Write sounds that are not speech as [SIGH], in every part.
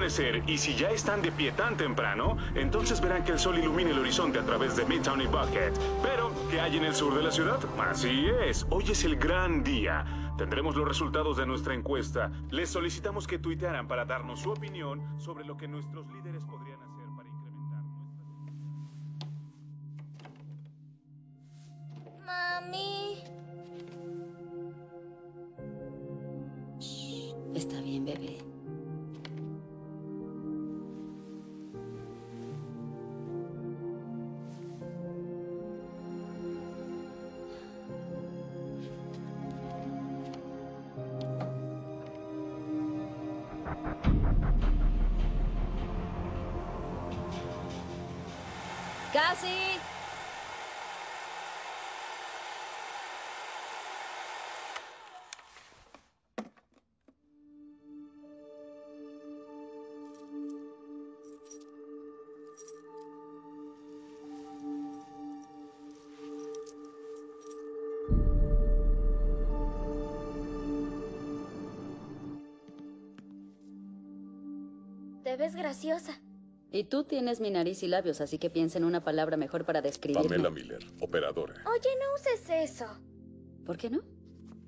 amanecer y si ya están de pie tan temprano, entonces verán que el sol ilumina el horizonte a través de Midtown y Buckhead. Pero, ¿qué hay en el sur de la ciudad? Así es, hoy es el gran día. Tendremos los resultados de nuestra encuesta. Les solicitamos que tuitearan para darnos su opinión sobre lo que nuestros líderes podrían hacer para incrementar nuestra... Mami. Está bien, bebé. ¡Casi! Te ves graciosa. Y tú tienes mi nariz y labios, así que piensa en una palabra mejor para describirme. Pamela Miller, operadora. Oye, no uses eso. ¿Por qué no?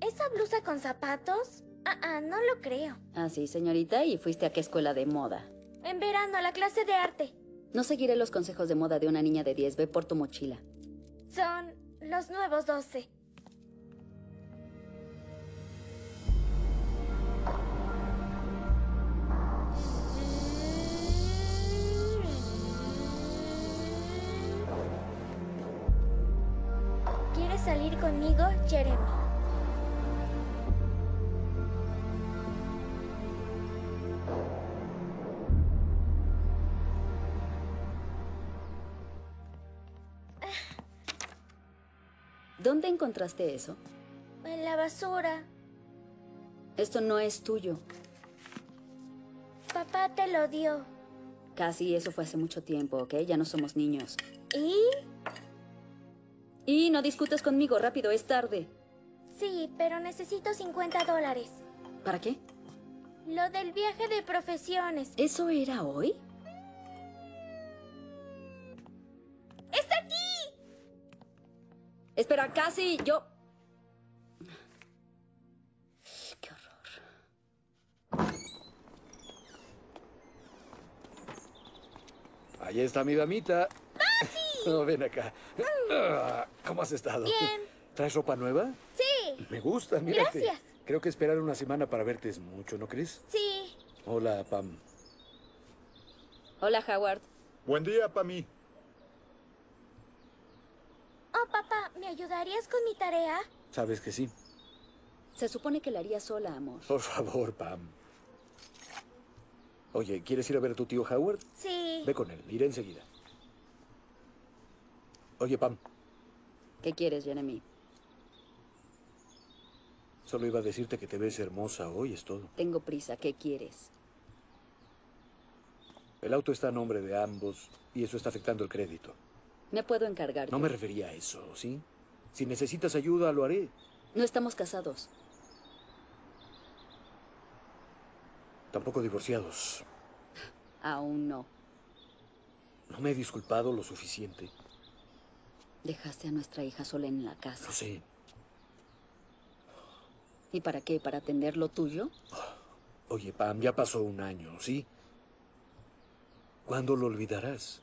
¿Esa blusa con zapatos? Ah, ah, no lo creo. Ah, sí, señorita, ¿y fuiste a qué escuela de moda? En verano, a la clase de arte. No seguiré los consejos de moda de una niña de 10. Ve por tu mochila. Son los nuevos 12. ¿Dónde encontraste eso? En la basura. Esto no es tuyo. Papá te lo dio. Casi eso fue hace mucho tiempo, ¿ok? Ya no somos niños. ¿Y? Y no discutes conmigo, rápido, es tarde. Sí, pero necesito 50 dólares. ¿Para qué? Lo del viaje de profesiones. ¿Eso era hoy? Espera, casi yo... Qué horror. Ahí está mi damita. [LAUGHS] No, ven acá. Ah, ¿Cómo has estado? Bien. ¿Traes ropa nueva? Sí, Me gusta, mírate. Gracias. Creo que esperar una semana para verte es mucho, ¿no crees? sí. Hola, Pam. Hola, Howard. Buen día, Pami. Oh, papá, ¿me ayudarías con mi tarea? Sabes que sí. Se supone que la haría sola, amor. Por favor, Pam. Oye, ¿quieres ir a ver a tu tío Howard? Sí. Ve con él, iré enseguida. Oye, Pam, ¿Qué quieres, Jeremy? solo iba a decirte que te ves hermosa hoy, es todo. Tengo prisa, ¿qué quieres? El auto está a nombre de ambos y eso está afectando el crédito. Me puedo encargar. No yo. me refería a eso, ¿sí? Si necesitas ayuda, lo haré. No estamos casados. Tampoco divorciados. Aún no. No me he disculpado lo suficiente. Dejaste a nuestra hija sola en la casa. Lo sé. ¿Y para qué? ¿Para atender lo tuyo? Oye, Pam, ya pasó un año, ¿sí? ¿Cuándo lo olvidarás?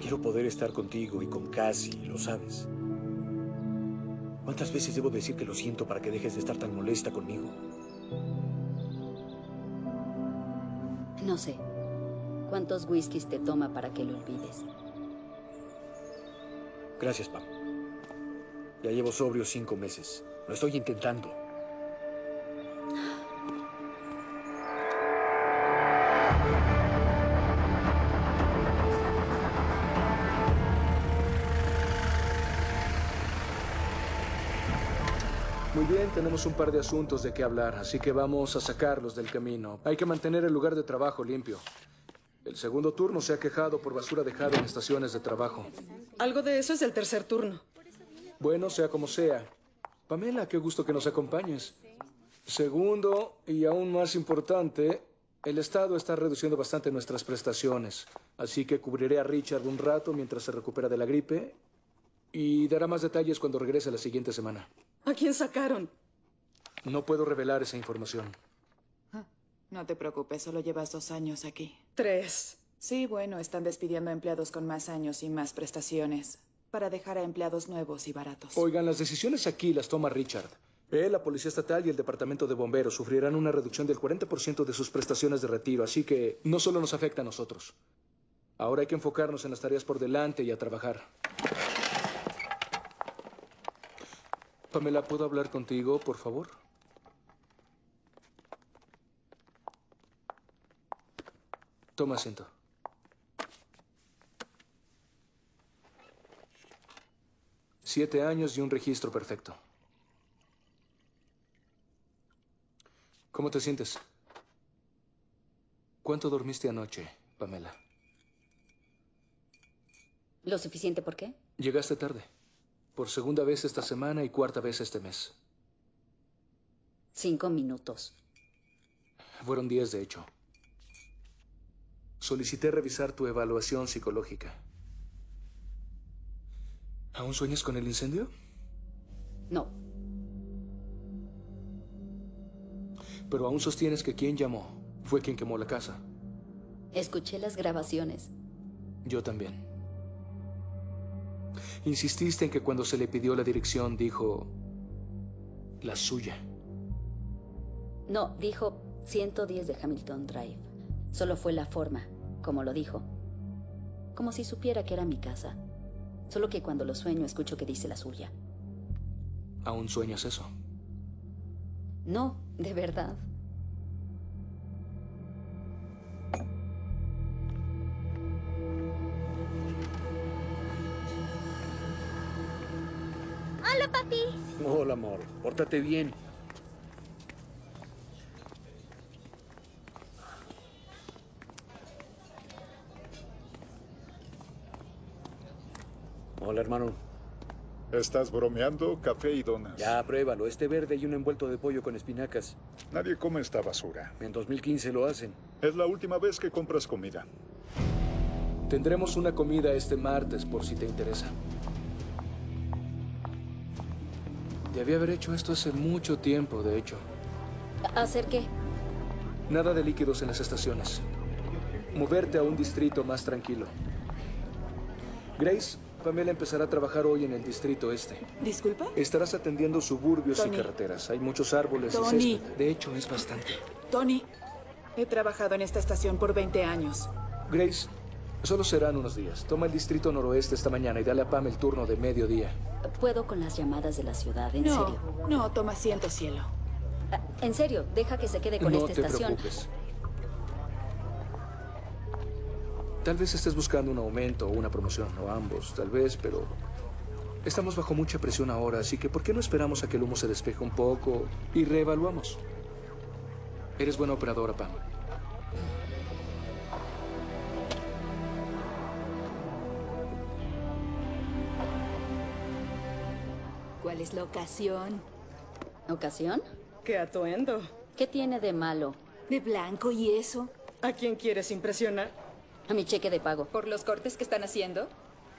Quiero poder estar contigo y con Cassie, lo sabes. ¿Cuántas veces debo decir que lo siento para que dejes de estar tan molesta conmigo? No sé. ¿Cuántos whiskies te toma para que lo olvides? Gracias, Pam. Ya llevo sobrio cinco meses. Lo estoy intentando. Muy bien, tenemos un par de asuntos de qué hablar, así que vamos a sacarlos del camino. Hay que mantener el lugar de trabajo limpio. El segundo turno se ha quejado por basura dejada en estaciones de trabajo. Algo de eso es del tercer turno. Bueno, sea como sea. Pamela, qué gusto que nos acompañes. Segundo, y aún más importante, el Estado está reduciendo bastante nuestras prestaciones. Así que cubriré a Richard un rato mientras se recupera de la gripe y dará más detalles cuando regrese la siguiente semana. ¿A quién sacaron? No puedo revelar esa información. No te preocupes, solo llevas dos años aquí. Tres. Sí, bueno, están despidiendo a empleados con más años y más prestaciones para dejar a empleados nuevos y baratos. Oigan, las decisiones aquí las toma Richard. Él, la Policía Estatal y el Departamento de Bomberos sufrirán una reducción del 40% de sus prestaciones de retiro, así que no solo nos afecta a nosotros. Ahora hay que enfocarnos en las tareas por delante y a trabajar. Pamela, ¿puedo hablar contigo, por favor? Toma asiento. Siete años y un registro perfecto. ¿Cómo te sientes? ¿Cuánto dormiste anoche, Pamela? ¿Lo suficiente por qué? Llegaste tarde. Por segunda vez esta semana y cuarta vez este mes. Cinco minutos. Fueron diez, de hecho. Solicité revisar tu evaluación psicológica. ¿Aún sueñas con el incendio? No. Pero aún sostienes que quien llamó fue quien quemó la casa. Escuché las grabaciones. Yo también. Insististe en que cuando se le pidió la dirección dijo la suya. No, dijo 110 de Hamilton Drive. Solo fue la forma, como lo dijo. Como si supiera que era mi casa. Solo que cuando lo sueño escucho que dice la suya. ¿Aún sueñas eso? No, de verdad. Hola, papi. Hola, amor. Pórtate bien. Hola, hermano. ¿Estás bromeando? Café y donas. Ya, pruébalo. Este verde y un envuelto de pollo con espinacas. Nadie come esta basura. En 2015 lo hacen. Es la última vez que compras comida. Tendremos una comida este martes por si te interesa. Debí haber hecho esto hace mucho tiempo, de hecho. ¿Hacer qué? Nada de líquidos en las estaciones. Moverte a un distrito más tranquilo. Grace, Pamela empezará a trabajar hoy en el distrito este. ¿Disculpa? Estarás atendiendo suburbios Tony. y carreteras. Hay muchos árboles Tony. y césped. De hecho, es bastante. Tony, he trabajado en esta estación por 20 años. Grace, solo serán unos días. Toma el distrito noroeste esta mañana y dale a Pam el turno de mediodía. Puedo con las llamadas de la ciudad, en no, serio. no, toma asiento, cielo. Ah, En serio, deja que se quede con no esta te estación. preocupes. Tal vez estés buscando un aumento o una promoción, o ambos, tal vez, pero Estamos bajo mucha presión ahora, así que ¿por qué no esperamos a que el humo se despeje un poco y reevaluamos? Eres buena operadora, Pam. ¿Cuál es la ocasión? ¿Ocasión? ¡Qué atuendo! ¿Qué tiene de malo? ¿De blanco y eso? ¿A quién quieres impresionar? A mi cheque de pago. ¿Por los cortes que están haciendo?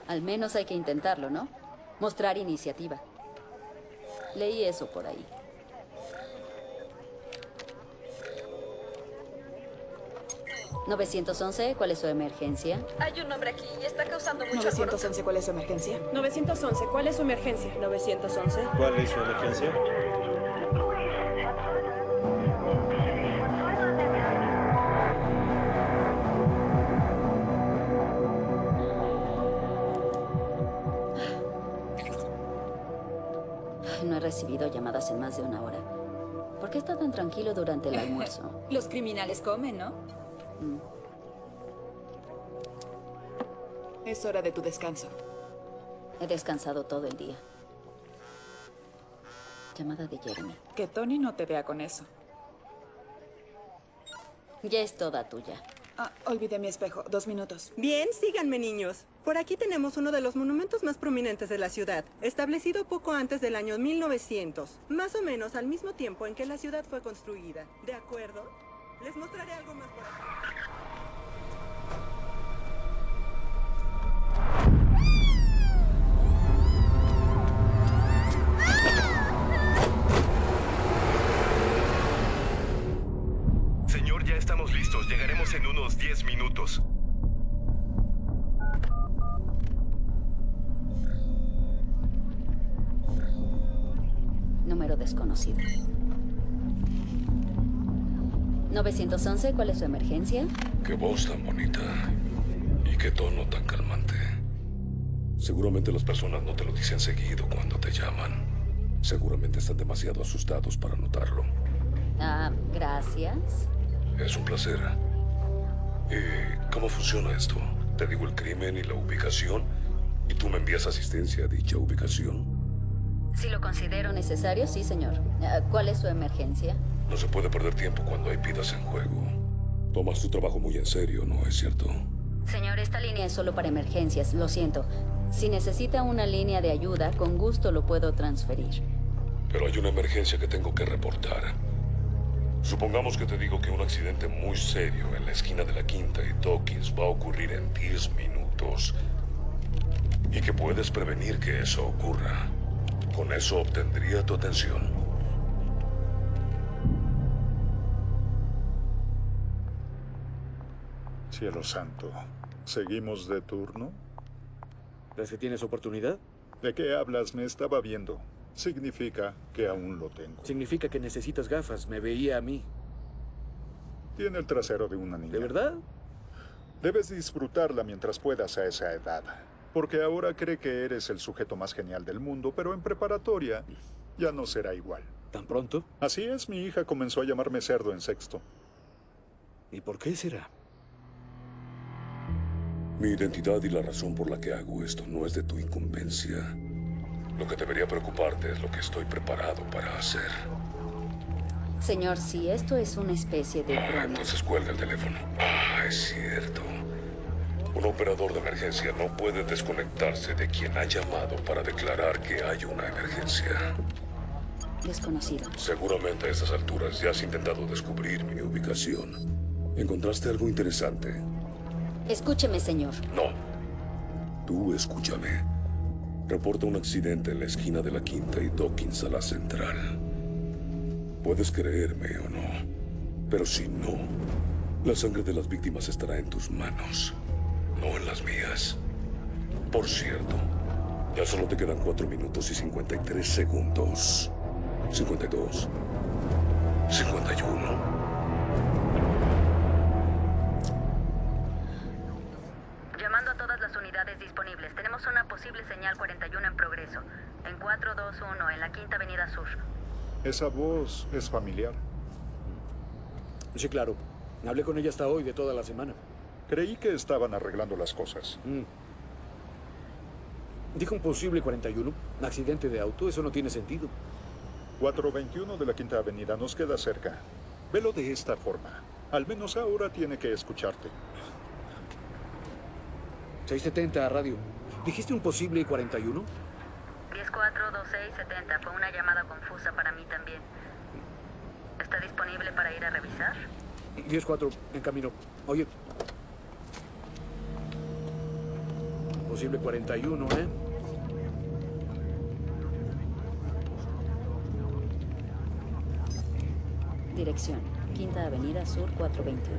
Al menos hay que intentarlo, ¿no? Mostrar iniciativa. Leí eso por ahí. ¿911? ¿Cuál es su emergencia? Hay un hombre aquí y está causando mucho 911, ¿cuál es su emergencia? 911, ¿cuál es su emergencia? 911. ¿Cuál es su emergencia? Recibido llamadas en más de una hora. ¿Por qué está tan tranquilo durante el almuerzo? [LAUGHS] Los criminales comen, ¿no? Es hora de tu descanso. He descansado todo el día. Llamada de Jeremy. Que Tony no te vea con eso. Ya es toda tuya. Ah, olvidé mi espejo. Dos minutos. Bien, síganme, niños. Por aquí tenemos uno de los monumentos más prominentes de la ciudad, establecido poco antes del año 1900, más o menos al mismo tiempo en que la ciudad fue construida. ¿De acuerdo? Les mostraré algo más por aquí. Señor, ya estamos listos. Llegaremos en unos 10 minutos. Número desconocido. 911, ¿cuál es su emergencia? Qué voz tan bonita. Y qué tono tan calmante. Seguramente las personas no te lo dicen seguido cuando te llaman. Seguramente están demasiado asustados para notarlo. Ah, gracias. Es un placer. ¿Y cómo funciona esto? Te digo el crimen y la ubicación y tú me envías asistencia a dicha ubicación. Si lo considero necesario, sí, señor. Ah, ¿Cuál es su emergencia? No se puede perder tiempo cuando hay vidas en juego. Tomas tu trabajo muy en serio, ¿no es cierto? Señor, esta línea es solo para emergencias, lo siento. Si necesita una línea de ayuda, con gusto lo puedo transferir. Pero hay una emergencia que tengo que reportar. Supongamos que te digo que un accidente muy serio en la esquina de la Quinta y Dawkins va a ocurrir en 10 minutos. Y que puedes prevenir que eso ocurra. Con eso obtendría tu atención. Cielo santo. ¿Seguimos de turno? ¿Ves que tienes oportunidad? ¿De qué hablas? Me estaba viendo. Significa que aún lo tengo. Significa que necesitas gafas. Me veía a mí. Tiene el trasero de una niña. ¿De verdad? Debes disfrutarla mientras puedas a esa edad. Porque ahora cree que eres el sujeto más genial del mundo, pero en preparatoria ya no será igual. ¿Tan pronto? Así es, mi hija comenzó a llamarme cerdo en sexto. ¿Y por qué será? Mi identidad y la razón por la que hago esto no es de tu incumbencia. Lo que debería preocuparte es lo que estoy preparado para hacer. Señor, si esto es una especie de Ah, entonces cuelga el teléfono. Ah, es cierto. Un operador de emergencia no puede desconectarse de quien ha llamado para declarar que hay una emergencia. Desconocido. Seguramente a estas alturas ya has intentado descubrir mi ubicación. ¿Encontraste algo interesante? Escúcheme, señor. No. Tú escúchame. Reporta un accidente en la esquina de la Quinta y Dawkins a la central. Puedes creerme o no, pero si no, la sangre de las víctimas estará en tus manos, no en las mías. Por cierto, ya solo te quedan 4 minutos y 53 segundos. 52. 51. Llamando a todas las unidades disponibles. Tenemos una posible señal 41 en progreso. En 421, en la Quinta Avenida Sur. Esa voz es familiar. Sí, claro. Hablé con ella hasta hoy de toda la semana. Creí que estaban arreglando las cosas. Mm. Dijo un posible 41. Accidente de auto, eso no tiene sentido. 421 de la Quinta Avenida nos queda cerca. Velo de esta forma. Al menos ahora tiene que escucharte. 670 radio. ¿Dijiste un posible 41? 1042670. Fue una llamada confusa para mí también. ¿Está disponible para ir a revisar? 10-4, en camino. Oye. Posible 41, ¿eh? Dirección. Quinta Avenida Sur 421.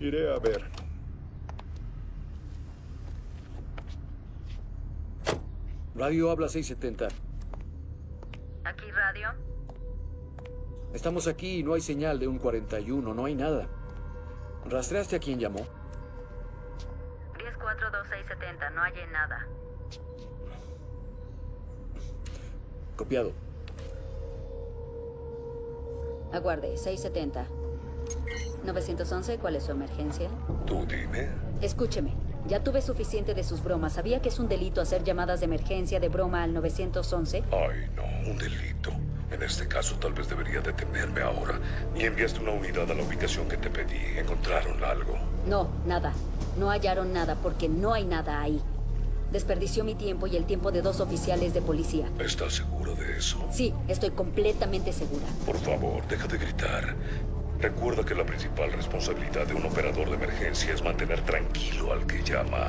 Iré a ver. Radio habla 670. Aquí radio. Estamos aquí y no hay señal de un 41, no hay nada. ¿Rastreaste a quién llamó? 1042670. No hay nada. Copiado. Aguarde, 670. 911, ¿cuál es su emergencia? Tú dime. Escúcheme. Ya tuve suficiente de sus bromas. ¿Sabía que es un delito hacer llamadas de emergencia de broma al 911? Ay, no, un delito. En este caso tal vez debería detenerme ahora. Y enviaste una unidad a la ubicación que te pedí. ¿Encontraron algo? No, nada. No hallaron nada porque no hay nada ahí. Desperdició mi tiempo y el tiempo de dos oficiales de policía. ¿Estás seguro de eso? Sí, estoy completamente segura. Por favor, deja de gritar. Recuerda que la principal responsabilidad de un operador de emergencia es mantener tranquilo al que llama.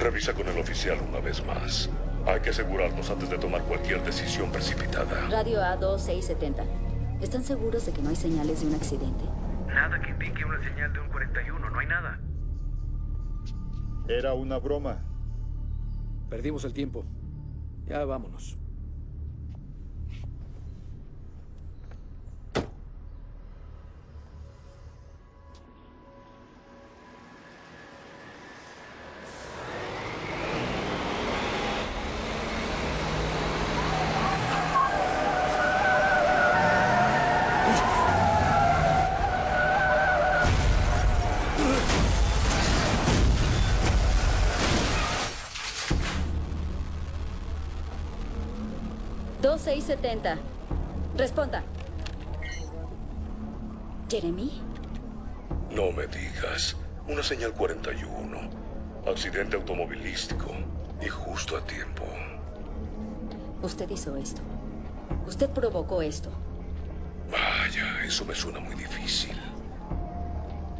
Revisa con el oficial una vez más. Hay que asegurarnos antes de tomar cualquier decisión precipitada. Radio A2670. ¿Están seguros de que no hay señales de un accidente? Nada que indique una señal de un 41, no hay nada. Era una broma. Perdimos el tiempo. Ya vámonos. Dos seis setenta. Responda. ¿Jeremy? No me digas. Una señal 41. Accidente automovilístico. Y justo a tiempo. Usted hizo esto. Usted provocó esto. Vaya, eso me suena muy difícil.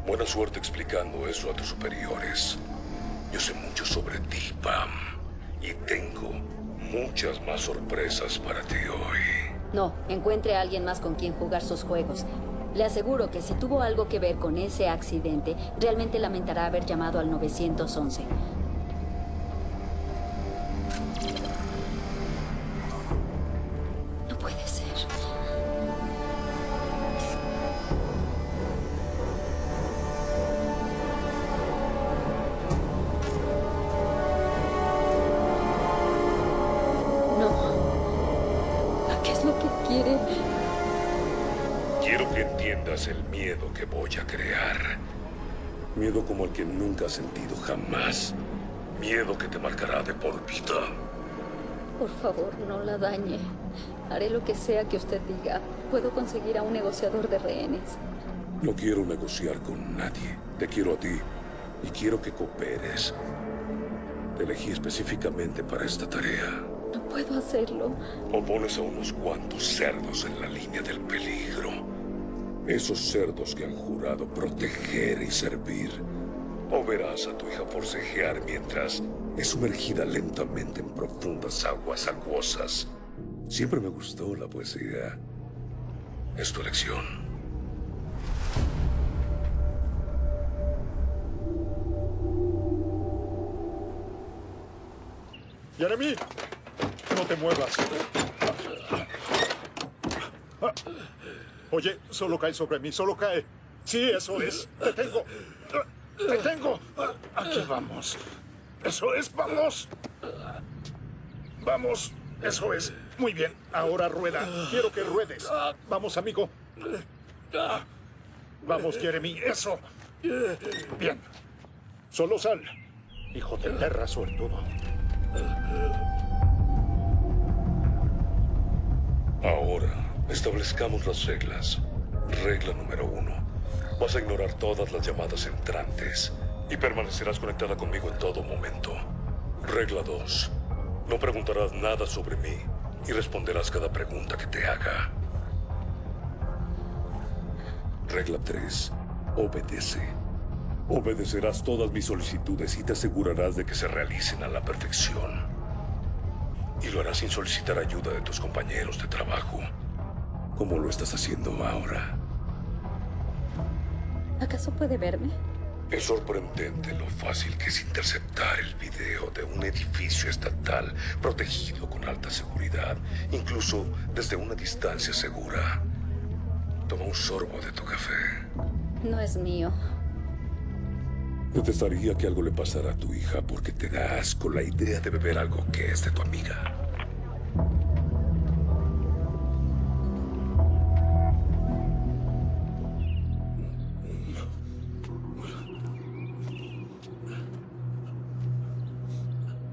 Buena suerte explicando eso a tus superiores. Yo sé mucho sobre ti, Pam. Y tengo muchas más sorpresas para ti hoy. No, encuentre a alguien más con quien jugar sus juegos. Le aseguro que si tuvo algo que ver con ese accidente, realmente lamentará haber llamado al 911. Quiere? Quiero que entiendas el miedo que voy a crear. Miedo como el que nunca has sentido jamás. Miedo que te marcará de por vida. Por favor, no la dañe. Haré lo que sea que usted diga. Puedo conseguir a un negociador de rehenes. No quiero negociar con nadie. Te quiero a ti. Y quiero que cooperes. Te elegí específicamente para esta tarea. No puedo hacerlo. O pones a unos cuantos cerdos en la línea del peligro. Esos cerdos que han jurado proteger y servir. O verás a tu hija forcejear mientras es sumergida lentamente en profundas aguas acuosas. Siempre me gustó la poesía. Es tu elección. Jeremy, no te muevas. Oye, solo cae sobre mí, solo cae. Sí, eso es. Te tengo. Te tengo. Aquí vamos. Eso es, vamos. Vamos. Eso es. Muy bien. Ahora rueda. Quiero que ruedes. Vamos, amigo. Vamos, Jeremy, eso. Bien. Solo sal. Hijo de perra suertudo. Ahora, establezcamos las reglas. Regla número uno. Vas a ignorar todas las llamadas entrantes y permanecerás conectada conmigo en todo momento. Regla dos. No preguntarás nada sobre mí y responderás cada pregunta que te haga. Regla 3. Obedece. Obedecerás todas mis solicitudes y te asegurarás de que se realicen a la perfección. Y lo harás sin solicitar ayuda de tus compañeros de trabajo, como lo estás haciendo ahora. ¿Acaso puede verme? Es sorprendente lo fácil que es interceptar el video de un edificio estatal protegido con alta seguridad, incluso desde una distancia segura. Toma un sorbo de tu café. No es mío. Detestaría que algo le pasara a tu hija porque te da asco la idea de beber algo que es de tu amiga.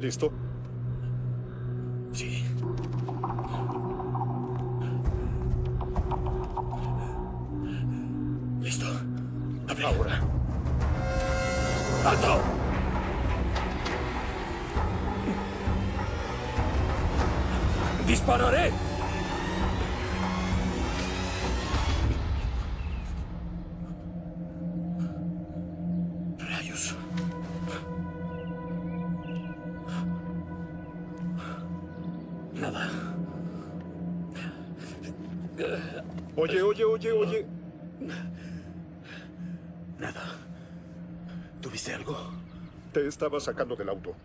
¿Listo? Sí. Listo. Abre. Ahora. ¡Alto! ¡Dispararé! Rayos. Nada. Oye, oye, oye, oye. Nada. ¿Tuviste algo? Te estaba sacando del auto.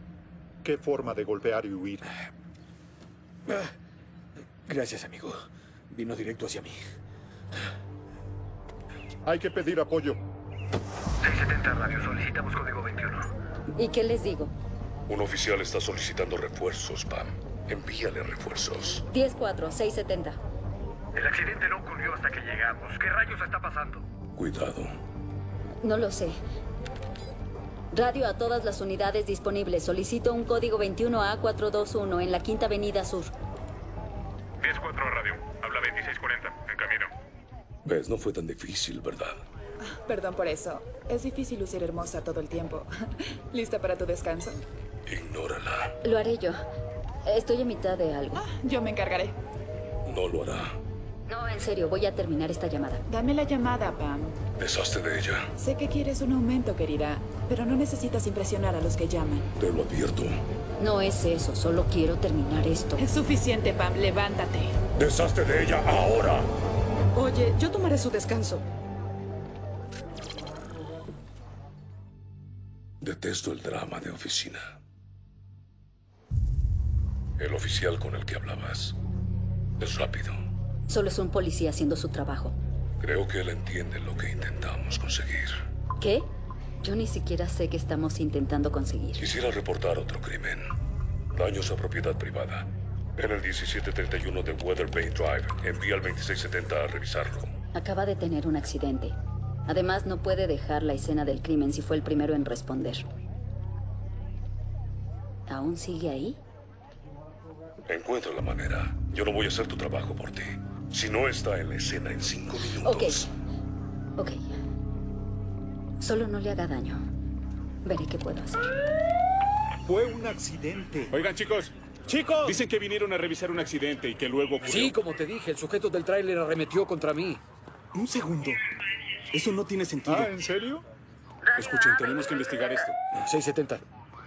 ¿Qué forma de golpear y huir? Gracias, amigo. Vino directo hacia mí. Hay que pedir apoyo. 670 radio, solicitamos código 21. ¿Y qué les digo? Un oficial está solicitando refuerzos, Pam. Envíale refuerzos. 10-4, 670. El accidente no ocurrió hasta que llegamos. ¿Qué rayos está pasando? Cuidado. No lo sé. Radio a todas las unidades disponibles. Solicito un código 21A421 en la Quinta Avenida Sur. 10-4 radio. Habla 2640. En camino. Ves, no fue tan difícil, ¿verdad? Perdón por eso. Es difícil lucir hermosa todo el tiempo. [LAUGHS] ¿Lista para tu descanso? Ignórala. Lo haré yo. Estoy en mitad de algo. Yo me encargaré. No lo hará. No, en serio, voy a terminar esta llamada. Dame la llamada, Pam. Deshazte de ella. Sé que quieres un aumento, querida, pero no necesitas impresionar a los que llaman. Te lo advierto. No es eso, solo quiero terminar esto. Es suficiente, Pam. Levántate. Deshazte de ella ahora. Oye, yo tomaré su descanso. Detesto el drama de oficina. El oficial con el que hablabas es rápido. Solo es un policía haciendo su trabajo. Creo que él entiende lo que intentamos conseguir. ¿Qué? Yo ni siquiera sé qué estamos intentando conseguir. Quisiera reportar otro crimen. Daños a propiedad privada. En el 1731 de Weatherbane Drive. Envía al 2670 a revisarlo. Acaba de tener un accidente. Además, no puede dejar la escena del crimen si fue el primero en responder. ¿Aún sigue ahí? Encuentra la manera. Yo no voy a hacer tu trabajo por ti. Si no está en la escena en cinco minutos. Ok. Ok. Solo no le haga daño. Veré qué puedo hacer. Fue un accidente. Oigan, chicos. ¡Chicos! Dicen que vinieron a revisar un accidente y que luego ocurrió. Sí, como te dije, el sujeto del tráiler arremetió contra mí. Un segundo. Eso no tiene sentido. Ah, ¿en serio? Escuchen, tenemos que investigar esto. 670.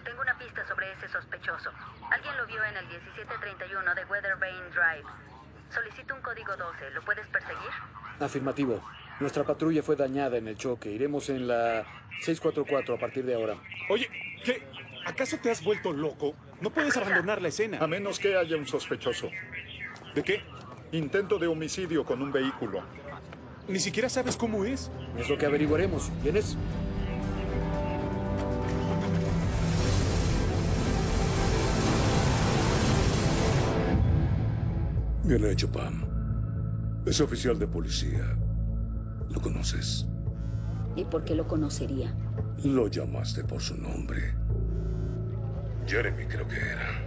Tengo una pista sobre ese sospechoso. Alguien lo vio en el 1731 de Weatherbane Drive. Solicito un código 12. ¿Lo puedes perseguir? Afirmativo. Nuestra patrulla fue dañada en el choque. Iremos en la 644 a partir de ahora. Oye, ¿qué? ¿Acaso te has vuelto loco? No puedes abandonar la escena. A menos que haya un sospechoso. ¿De qué? Intento de homicidio con un vehículo. Ni siquiera sabes cómo es. Es lo que averiguaremos. ¿Vienes? Bien hecho, Pam. Ese oficial de policía, ¿lo conoces? ¿Y por qué lo conocería? Lo llamaste por su nombre. Jeremy creo que era.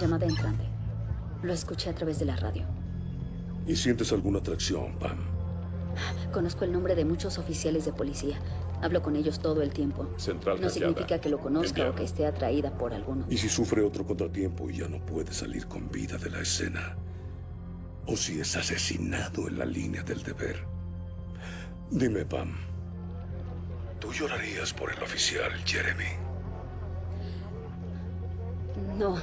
Llamada entrante. Lo escuché a través de la radio. ¿Y sientes alguna atracción, Pam? Conozco el nombre de muchos oficiales de policía. Hablo con ellos todo el tiempo. Central No significa que lo conozca o que esté atraída por alguno. ¿Y si sufre otro contratiempo y ya no puede salir con vida de la escena? ¿O si es asesinado en la línea del deber? Dime, Pam. ¿Tú llorarías por el oficial, Jeremy? No.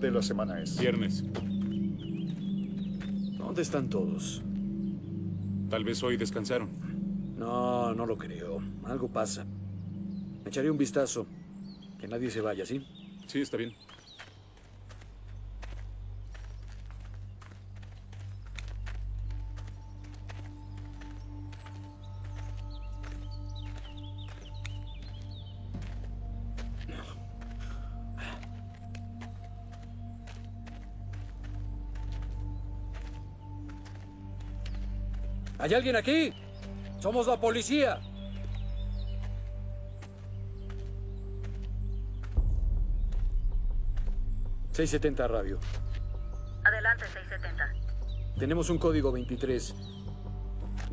Día de la semana es? Viernes. ¿Dónde están todos? Tal vez hoy descansaron. No, no lo creo. Algo pasa. Echaré un vistazo. Que nadie se vaya, ¿sí? Sí, está bien. ¿Hay alguien aquí? Somos la policía. ...670 radio. Adelante, 670. Tenemos un código 23.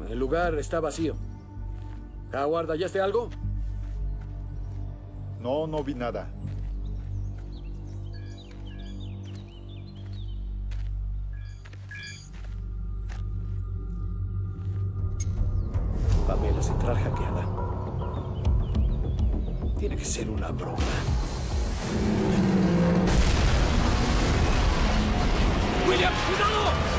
El lugar está vacío. Howard, ¿hallaste algo? No, no vi nada. Broma. ¡William, cuidado!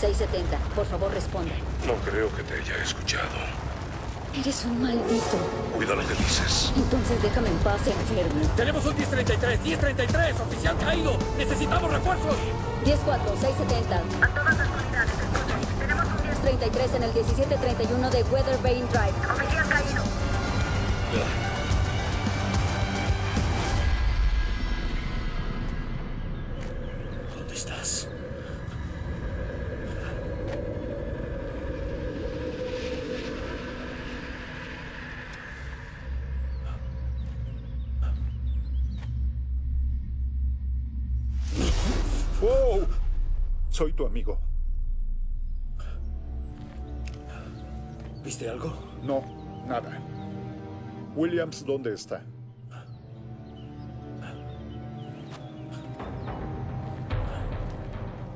...670. Por favor, responda. No creo que te haya escuchado. Eres un maldito. Cuida lo que dices. Entonces déjame en paz, enfermo. Tenemos un 1033, 1033, oficial caído. Refuerzos. 10-4, 670. A todas las unidades, escuchen. Tenemos un 10 33 en el 1731 de Weather Vane Drive. ¿Dónde está?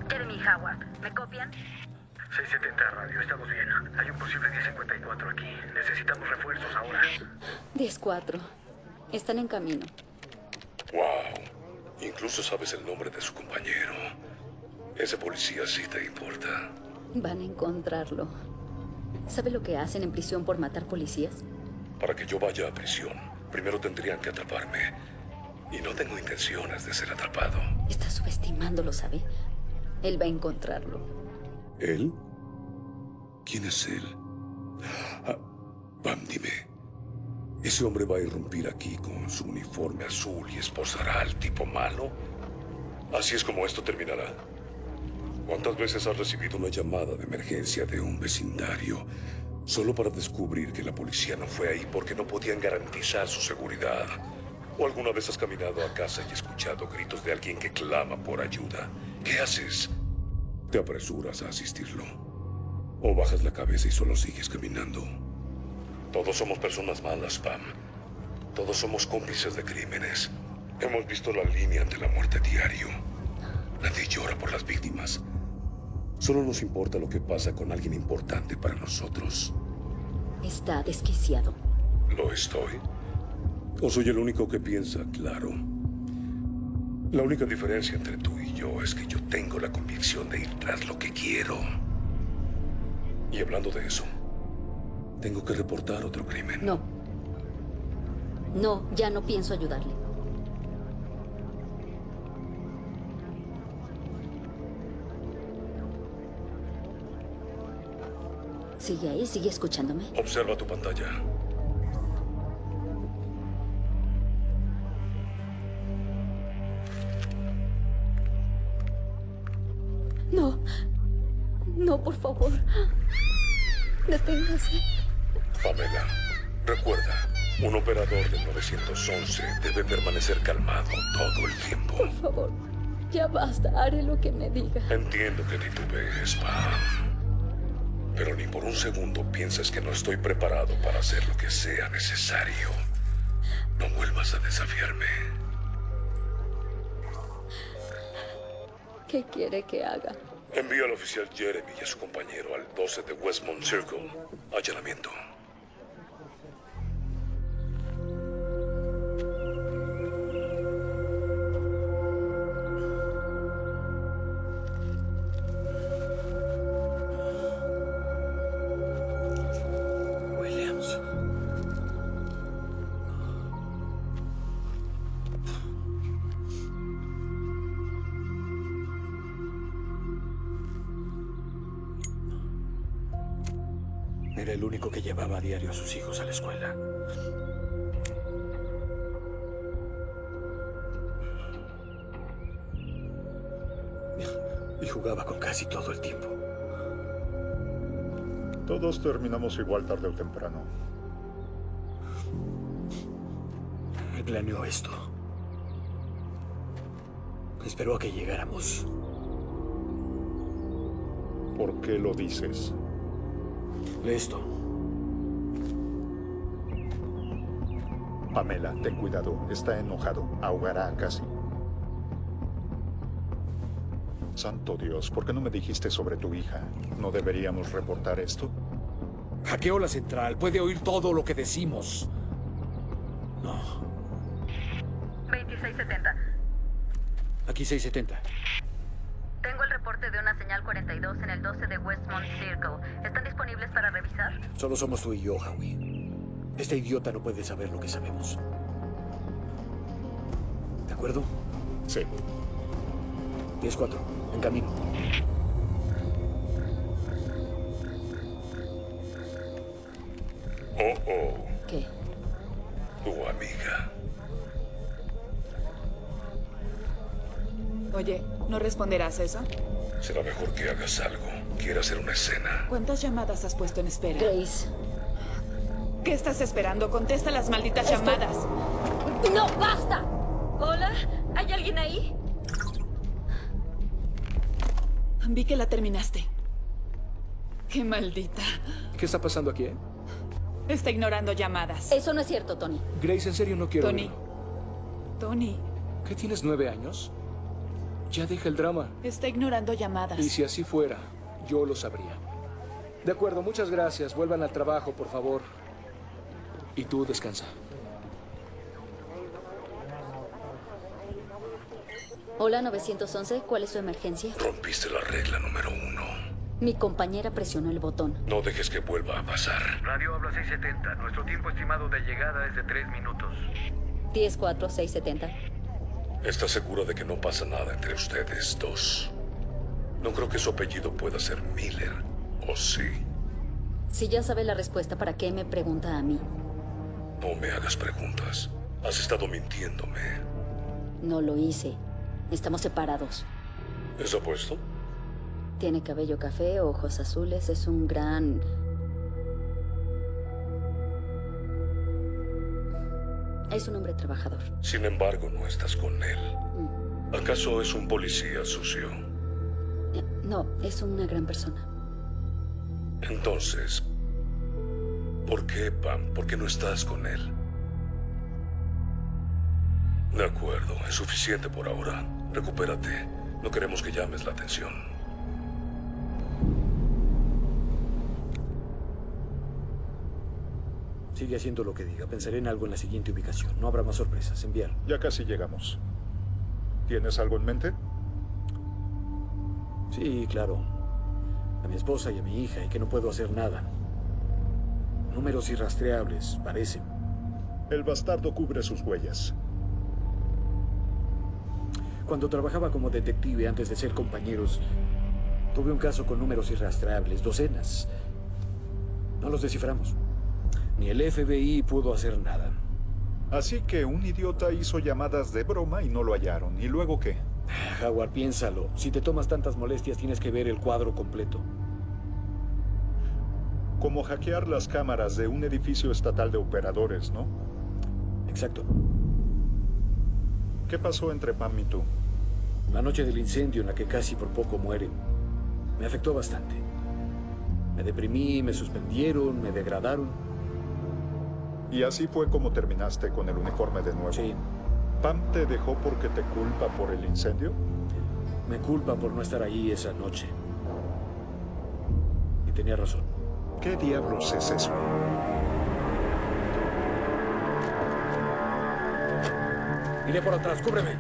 Jeremy Howard, ¿me copian? 670 radio, estamos bien. Hay un posible 1054 aquí. Necesitamos refuerzos ahora. 10-4. Están en camino. Wow. Incluso sabes el nombre de su compañero. Ese policía sí te importa. Van a encontrarlo. ¿Sabe lo que hacen en prisión por matar policías? Para que yo vaya a prisión, primero tendrían que atraparme. Y no tengo intenciones de ser atrapado. Está subestimándolo, ¿sabe? Él va a encontrarlo. ¿Él? ¿Quién es él? Ah, Pam, dime. ¿Ese hombre va a irrumpir aquí con su uniforme azul y esposará al tipo malo? ¿Así es como esto terminará? ¿Cuántas veces has recibido una llamada de emergencia de un vecindario solo para descubrir que la policía no fue ahí porque no podían garantizar su seguridad? ¿O alguna vez has caminado a casa y escuchado gritos de alguien que clama por ayuda? ¿Qué haces? ¿Te apresuras a asistirlo? ¿O bajas la cabeza y solo sigues caminando? Todos somos personas malas, Pam. Todos somos cómplices de crímenes. Hemos visto la línea ante la muerte diario. Nadie llora por las víctimas. Solo nos importa lo que pasa con alguien importante para nosotros. Está desquiciado. ¿Lo estoy? ¿O soy el único que piensa claro? La única diferencia entre tú y yo es que yo tengo la convicción de ir tras lo que quiero. Y hablando de eso, tengo que reportar otro crimen. No. No, ya no pienso ayudarle. Sigue ahí, sigue escuchándome. Observa tu pantalla. No. No, por favor. Deténgase. Pamela, recuerda, un operador del 911 debe permanecer calmado todo el tiempo. Por favor. Ya basta, haré lo que me diga. Entiendo que titubees, Pam. Pero ni por un segundo pienses que no estoy preparado para hacer lo que sea necesario. No vuelvas a desafiarme. ¿Qué quiere que haga? Envío al oficial Jeremy y a su compañero al 12 de Westmont Circle. Allanamiento. Terminamos igual tarde o temprano. Planeó esto. Esperó a que llegáramos. ¿Por qué lo dices? Lee esto. Pamela, ten cuidado. Está enojado. Ahogará a Cassie. Santo Dios, ¿por qué no me dijiste sobre tu hija? ¿No deberíamos reportar esto? Hackeo la central. Puede oír todo lo que decimos. No. 2670. Aquí 670. Tengo el reporte de una señal 42 en el 12 de Westmont Circle. ¿Están disponibles para revisar? Solo somos tú y yo, Howie. Este idiota no puede saber lo que sabemos. ¿De acuerdo? Sí. 10-4. En camino. Oh, oh. ¿Qué? Tu amiga. Oye, ¿no responderás eso? Será mejor que hagas algo. Quiero hacer una escena. ¿Cuántas llamadas has puesto en espera? Grace. ¿Qué estás esperando? Contesta las malditas llamadas. ¡No, basta! Hola, ¿hay alguien ahí? Vi que la terminaste. Qué maldita. ¿Qué está pasando aquí, eh? Está ignorando llamadas. Eso no es cierto, Tony. Grace, en serio no quiero. Tony. Tony, ¿Qué tienes nueve años? Ya deja el drama. está ignorando llamadas. Y si así fuera, yo lo sabría. De acuerdo, muchas gracias. Vuelvan al trabajo, por favor. Y tú descansa. Hola, 911. ¿Cuál es su emergencia? Rompiste la regla número uno. Mi compañera presionó el botón. No dejes que vuelva a pasar. Radio habla 670. Nuestro tiempo estimado de llegada es de 3 minutos. 10-4, 670. ¿Estás seguro de que no pasa nada entre ustedes dos? No creo que su apellido pueda ser Miller. ¿O sí? Si ya sabe la respuesta, ¿para qué me pregunta a mí? No me hagas preguntas. Has estado mintiéndome. No lo hice. Estamos separados. ¿Es apuesto? Tiene cabello café, ojos azules, es un gran... Es un hombre trabajador. Sin embargo, no estás con él. Mm. ¿Acaso es un policía sucio? Eh, No, es una gran persona. Entonces, ¿por qué, Pam? ¿Por qué no estás con él? De acuerdo, es suficiente por ahora. Recupérate. No queremos que llames la atención. Sigue haciendo lo que diga. Pensaré en algo en la siguiente ubicación. No habrá más sorpresas. Enviar. Ya casi llegamos. ¿Tienes algo en mente? Sí, claro. A mi esposa y a mi hija y que no puedo hacer nada. Números irrastreables, parece. El bastardo cubre sus huellas. Cuando trabajaba como detective antes de ser compañeros, tuve un caso con números irrastreables, docenas. No los desciframos. Ni el FBI pudo hacer nada. Así que un idiota hizo llamadas de broma y no lo hallaron. ¿Y luego qué? Howard, piénsalo. Si te tomas tantas molestias, tienes que ver el cuadro completo. Como hackear las cámaras de un edificio estatal de operadores, ¿no? Exacto. ¿Qué pasó entre Pam y tú? La noche del incendio en la que casi por poco muere. Me afectó bastante. Me deprimí, me suspendieron, me degradaron. Y así fue como terminaste con el uniforme de nuevo. Sí. ¿Pam te dejó porque te culpa por el incendio? Me culpa por no estar ahí esa noche. Y tenía razón. ¿Qué diablos es eso? Iré por atrás, cúbreme.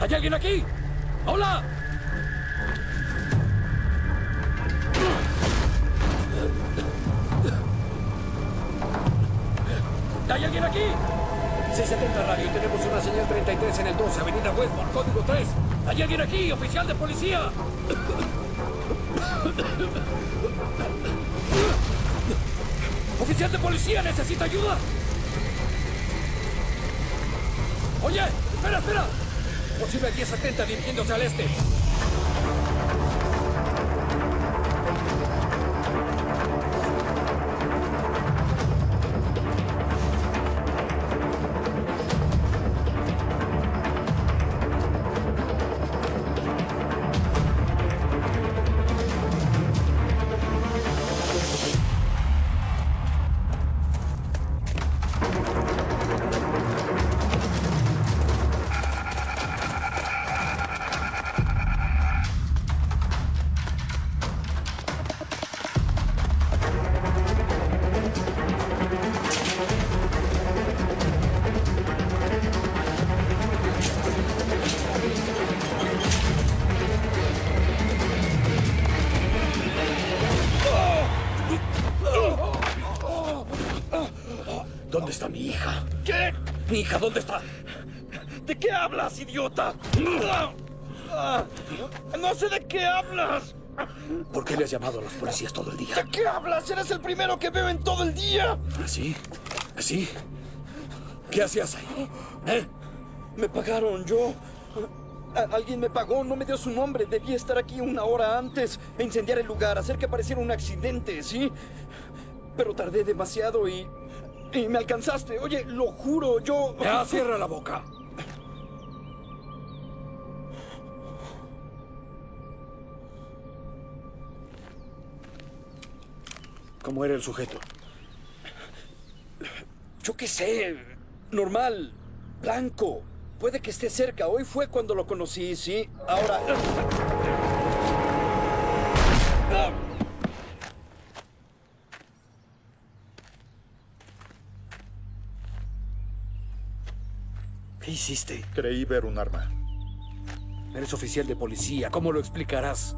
¿Hay alguien aquí? ¡Hola! ¿Hay alguien aquí? 670 Radio, tenemos una señal 33 en el 12, Avenida Westmore, código 3. ¿Hay alguien aquí? ¡Oficial de policía! [COUGHS] ¡Oficial de policía! ¿Necesita ayuda? Oye, espera, espera. Posible 1070 dirigiéndose al este. ¿Dónde está mi hija? ¿Qué? ¿Mi hija dónde está? ¿De qué hablas, idiota? No sé de qué hablas. ¿Por qué le has llamado a los policías todo el día? ¿De qué hablas? Eres el primero que veo en todo el día. ¿Así? ¿Así? ¿Qué hacías ahí? ¿Eh? Me pagaron, yo... Alguien me pagó, no me dio su nombre. Debí estar aquí una hora antes e incendiar el lugar, hacer que pareciera un accidente, ¿sí? Pero tardé demasiado y... Y me alcanzaste. Oye, lo juro, yo... Ya, cierra la boca. ¿Cómo era el sujeto? Yo qué sé. Normal. Blanco. Puede que esté cerca. Hoy fue cuando lo conocí, ¿sí? Ahora... ¿Qué hiciste? Creí ver un arma. Eres oficial de policía. ¿Cómo lo explicarás?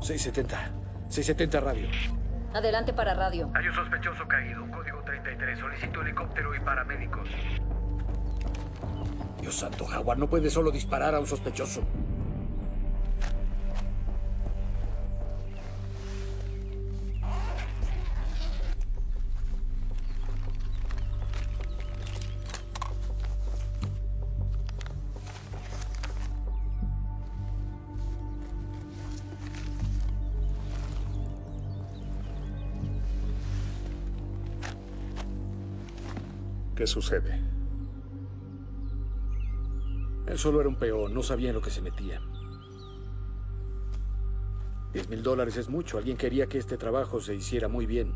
670. 670 Radio. Adelante para radio. Hay un sospechoso caído. Código 33. Solicito helicóptero y paramédicos. Dios santo, Howard, no puedes solo disparar a un sospechoso. ¿Qué sucede? Él solo era un peón, no sabía en lo que se metía. Diez mil dólares es mucho. Alguien quería que este trabajo se hiciera muy bien.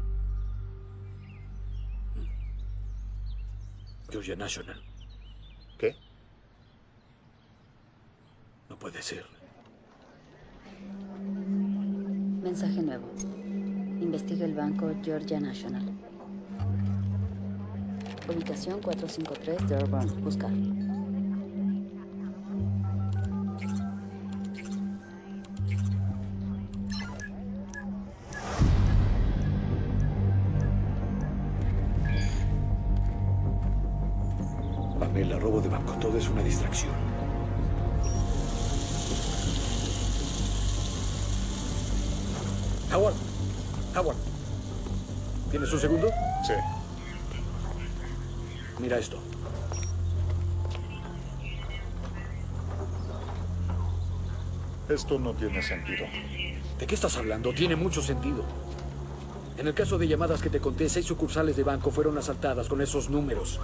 Georgia National. ¿Qué? No puede ser. Mensaje nuevo. Investiga el banco Georgia National. Ubicación 453 Dearborn. Buscar. Pamela, robo de banco. Todo es una distracción. Howard. Howard. ¿Tienes un segundo? Sí. Mira esto. Esto no tiene sentido. ¿De qué estás hablando? Tiene mucho sentido. En el caso de llamadas que te conté, seis sucursales de banco fueron asaltadas con esos números.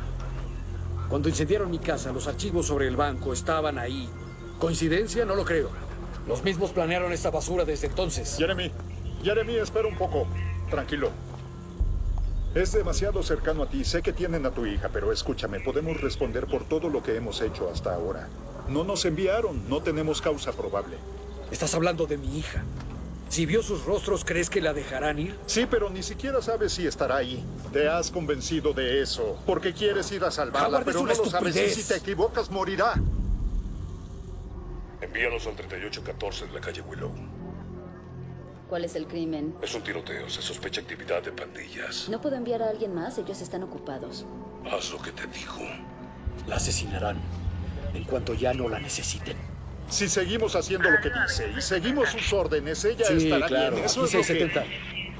Cuando incendiaron mi casa, los archivos sobre el banco estaban ahí. ¿Coincidencia? No lo creo. Los mismos planearon esta basura desde entonces. Jeremy, Jeremy, espera un poco. Tranquilo. Es demasiado cercano a ti. Sé que tienen a tu hija, pero escúchame, podemos responder por todo lo que hemos hecho hasta ahora. No nos enviaron, no tenemos causa probable. Estás hablando de mi hija. Si vio sus rostros, ¿crees que la dejarán ir? Sí, pero ni siquiera sabes si estará ahí. Te has convencido de eso, porque quieres ir a salvarla, Howard, pero no lo sabes y si te equivocas morirá. Envíalos al 3814 de la calle Willow. ¿Cuál es el crimen? Es un tiroteo, se sospecha actividad de pandillas. No puedo enviar a alguien más, ellos están ocupados. Haz lo que te digo. La asesinarán en cuanto ya no la necesiten. Si seguimos haciendo lo que dice y seguimos sus órdenes, ella Sí, estará claro. bien. Eso Aquí es lo que... 670.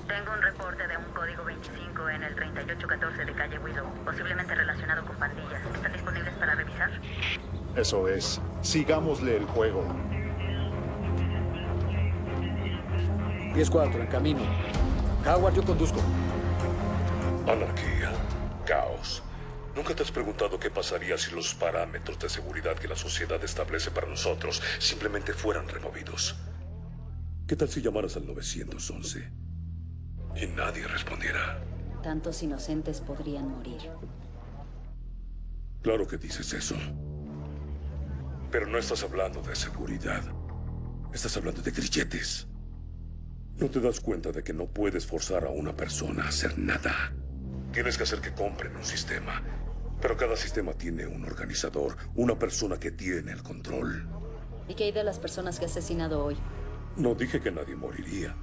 Tengo un reporte de un código 25 en el 3814 de calle Willow, posiblemente relacionado con pandillas. ¿Están disponibles para revisar? Eso es. Sigámosle el juego. 10-4, en camino. Howard, yo conduzco. Anarquía, caos. ¿Nunca te has preguntado qué pasaría si los parámetros de seguridad que la sociedad establece para nosotros simplemente fueran removidos? ¿Qué tal si llamaras al 911 y nadie respondiera? Tantos inocentes podrían morir. Claro que dices eso. Pero no estás hablando de seguridad. Estás hablando de grilletes. No te das cuenta de que no puedes forzar a una persona a hacer nada. Tienes que hacer que compren un sistema. Pero cada sistema tiene un organizador, una persona que tiene el control. ¿Y qué hay de las personas que ha asesinado hoy? No dije que nadie moriría.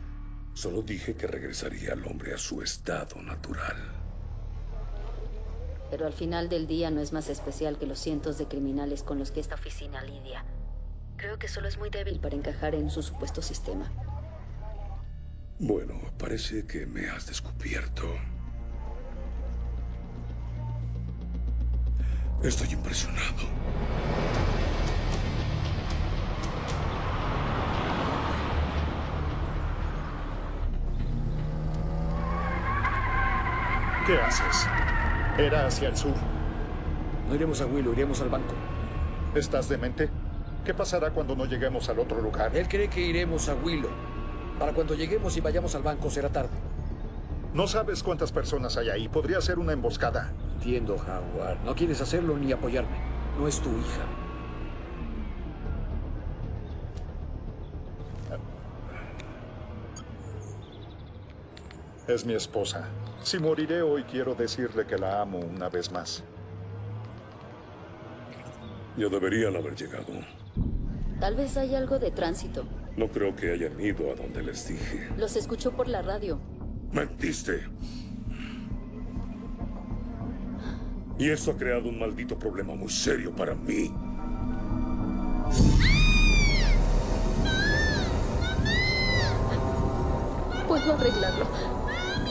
Solo dije que regresaría al hombre a su estado natural. Pero al final del día no es más especial que los cientos de criminales con los que esta oficina lidia. Creo que solo es muy débil para encajar en su supuesto sistema. Bueno, parece que me has descubierto. Estoy impresionado. ¿Qué haces? Era hacia el sur. No iremos a Willow, iremos al banco. ¿Estás demente? ¿Qué pasará cuando no lleguemos al otro lugar? Él cree que iremos a Willow. Para cuando lleguemos y vayamos al banco será tarde. No sabes cuántas personas hay ahí. Podría ser una emboscada. Entiendo, Howard. No quieres hacerlo ni apoyarme. No es tu hija. Es mi esposa. Si moriré hoy, quiero decirle que la amo una vez más. Ya deberían haber llegado. Tal vez hay algo de tránsito. No creo que hayan ido a donde les dije. Los escuchó por la radio. Mentiste. Y eso ha creado un maldito problema muy serio para mí. Puedo arreglarlo.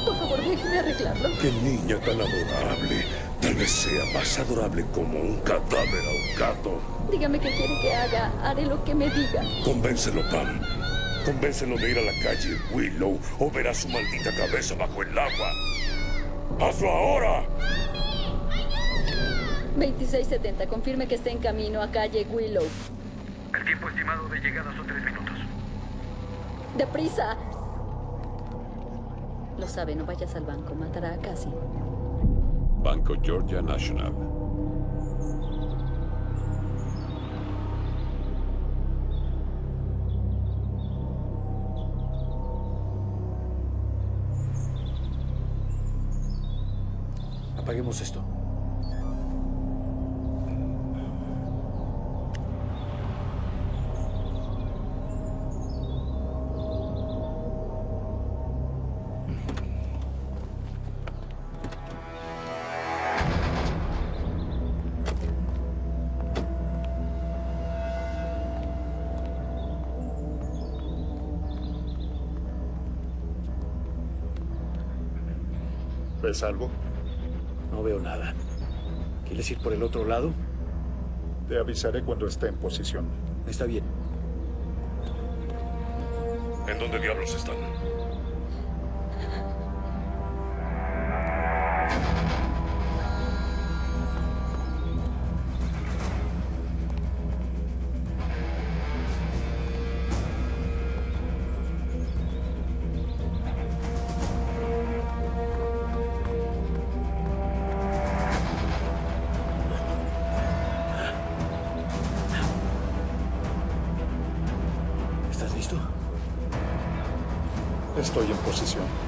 Por favor, déjeme arreglarlo. Qué niña tan adorable. Vez sea más adorable como un cadáver ahogado. Dígame qué quiere que haga. Haré lo que me diga. Convéncelo, Pam. Convéncelo de ir a la calle Willow o verá su maldita cabeza bajo el agua. ¡Hazlo ahora! 2670, confirme que está en camino a calle Willow. El tiempo estimado de llegada son tres minutos. ¡Deprisa! Lo sabe, no vayas al banco, matará a Cassie. Banco Georgia National. Apaguemos esto. ¿Ves algo? No veo nada. ¿Quieres ir por el otro lado? Te avisaré cuando esté en posición. Está bien. ¿En dónde diablos están? Estoy en posición.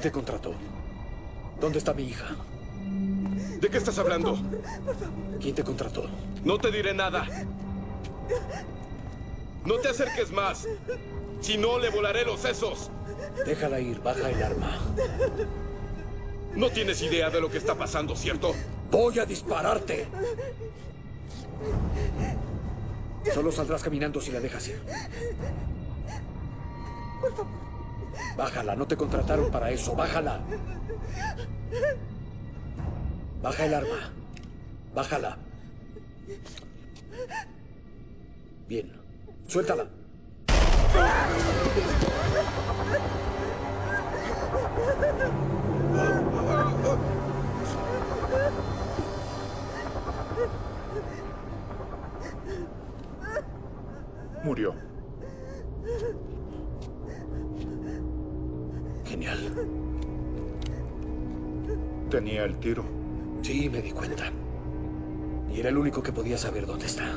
¿Quién te contrató? ¿Dónde está mi hija? ¿De qué estás hablando? ¿Quién te contrató? No te diré nada. No te acerques más. Si no, le volaré los sesos. Déjala ir, baja el arma. No tienes idea de lo que está pasando, ¿cierto? Voy a dispararte. Solo saldrás caminando si la dejas ir. Bájala, no te contrataron para eso. Bájala. Baja el arma. Bájala. Bien. Suéltala. Murió. Genial. Tenía el tiro. Sí, me di cuenta. Y era el único que podía saber dónde está.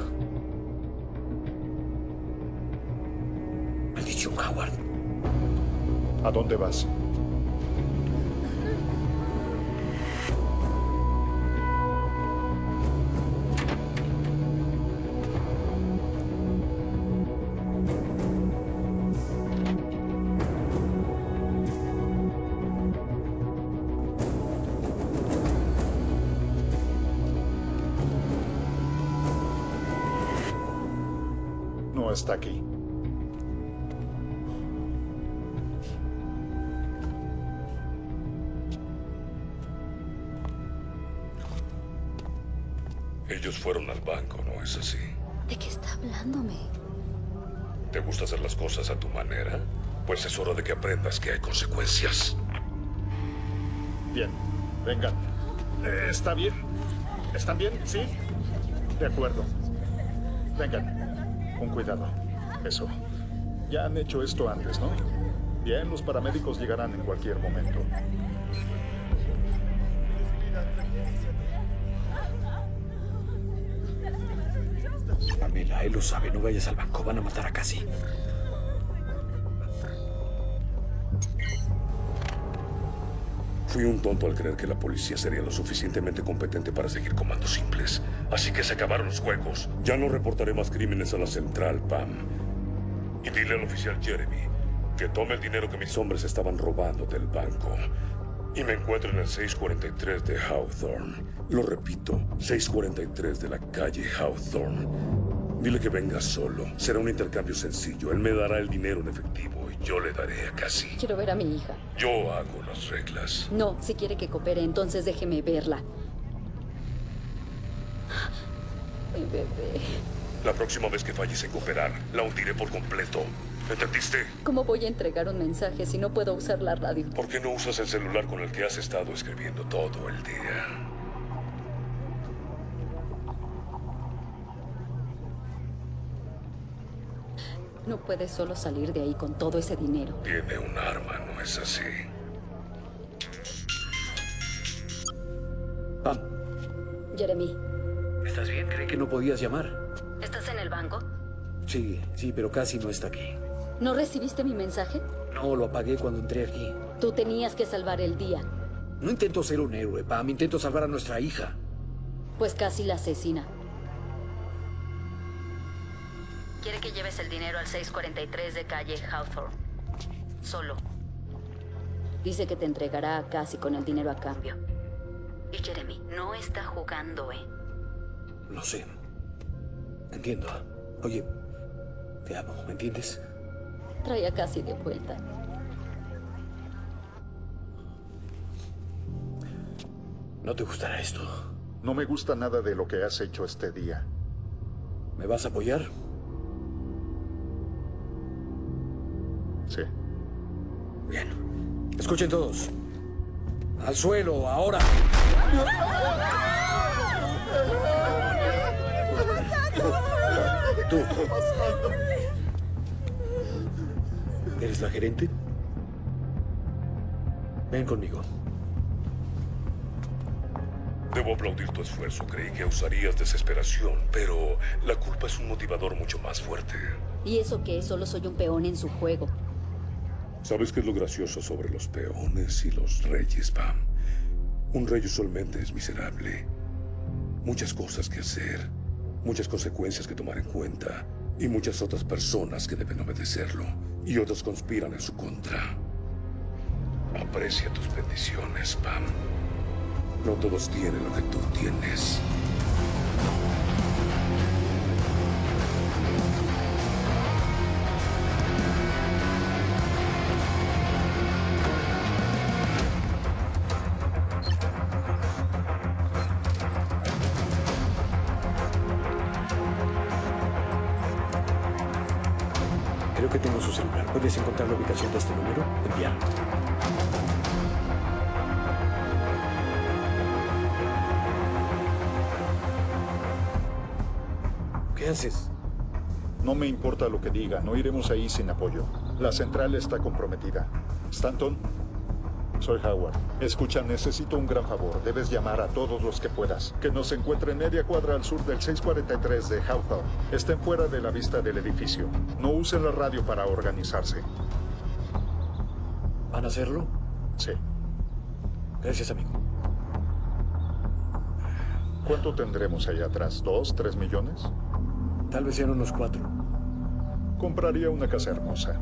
Maldición, Howard. ¿A dónde vas? Está aquí. Ellos fueron al banco, ¿no es así? ¿De qué está hablándome? ¿Te gusta hacer las cosas a tu manera? Pues es hora de que aprendas que hay consecuencias. Bien, vengan. Eh, ¿Está bien? ¿Están bien? ¿Sí? De acuerdo. Vengan, con cuidado. Eso. Ya han hecho esto antes, ¿no? Bien, los paramédicos llegarán en cualquier momento. Pamela, él lo sabe. No vayas al banco. Van a matar a Cassie. Fui un tonto al creer que la policía sería lo suficientemente competente para seguir comandos simples. Así que se acabaron los juegos. Ya no reportaré más crímenes a la central, Pam. Y dile al oficial Jeremy que tome el dinero que mis hombres estaban robando del banco. Y me encuentro en el 643 de Hawthorne. Lo repito, 643 de la calle Hawthorne. Dile que venga solo. Será un intercambio sencillo. Él me dará el dinero en efectivo y yo le daré a Cassie. Quiero ver a mi hija. Yo hago las reglas. No, si quiere que coopere, entonces déjeme verla. Mi bebé. La próxima vez que falles en cooperar, la hundiré por completo. ¿Entendiste? ¿Cómo voy a entregar un mensaje si no puedo usar la radio? ¿Por qué no usas el celular con el que has estado escribiendo todo el día? No puedes solo salir de ahí con todo ese dinero. Tiene un arma, ¿no es así? Pam, Jeremy, ¿estás bien? Creí que no podías llamar. ¿estás en el banco? Sí, sí, pero casi no está aquí. ¿No recibiste mi mensaje? No, lo apagué cuando entré aquí. Tú tenías que salvar el día. No intento ser un héroe, Pam. Intento salvar a nuestra hija. Pues casi la asesina. Quiere que lleves el dinero al 643 de calle Hawthorne. Solo. Dice que te entregará a Cassie con el dinero a cambio. Y Jeremy, no está jugando, ¿eh? Lo sé. Entiendo. Oye, te amo, ¿me entiendes? Trae a Cassie de vuelta. No te gustará esto. No me gusta nada de lo que has hecho este día. ¿Me vas a apoyar? Sí. Bien. Escuchen todos. Al suelo, ahora. [LAUGHS] Tú. ¿Eres la gerente? Ven conmigo. Debo aplaudir tu esfuerzo. Creí que usarías desesperación, pero la culpa es un motivador mucho más fuerte. ¿Y eso que Solo soy un peón en su juego. ¿Sabes qué es lo gracioso sobre los peones y los reyes, Pam? Un rey usualmente es miserable. Muchas cosas que hacer, muchas consecuencias que tomar en cuenta y muchas otras personas que deben obedecerlo y otros conspiran en su contra. Aprecia tus bendiciones, Pam. No todos tienen lo que tú tienes. Importa lo que diga, no iremos ahí sin apoyo. La central está comprometida. Stanton, soy Howard. Escucha, necesito un gran favor. Debes llamar a todos los que puedas. Que nos encuentren media cuadra al sur del 643 de Hawthorne. Estén fuera de la vista del edificio. No usen la radio para organizarse. ¿Van a hacerlo? Sí. Gracias, amigo. ¿Cuánto tendremos allá atrás? ¿Dos, tres millones? Tal vez sean unos cuatro. Compraría una casa hermosa.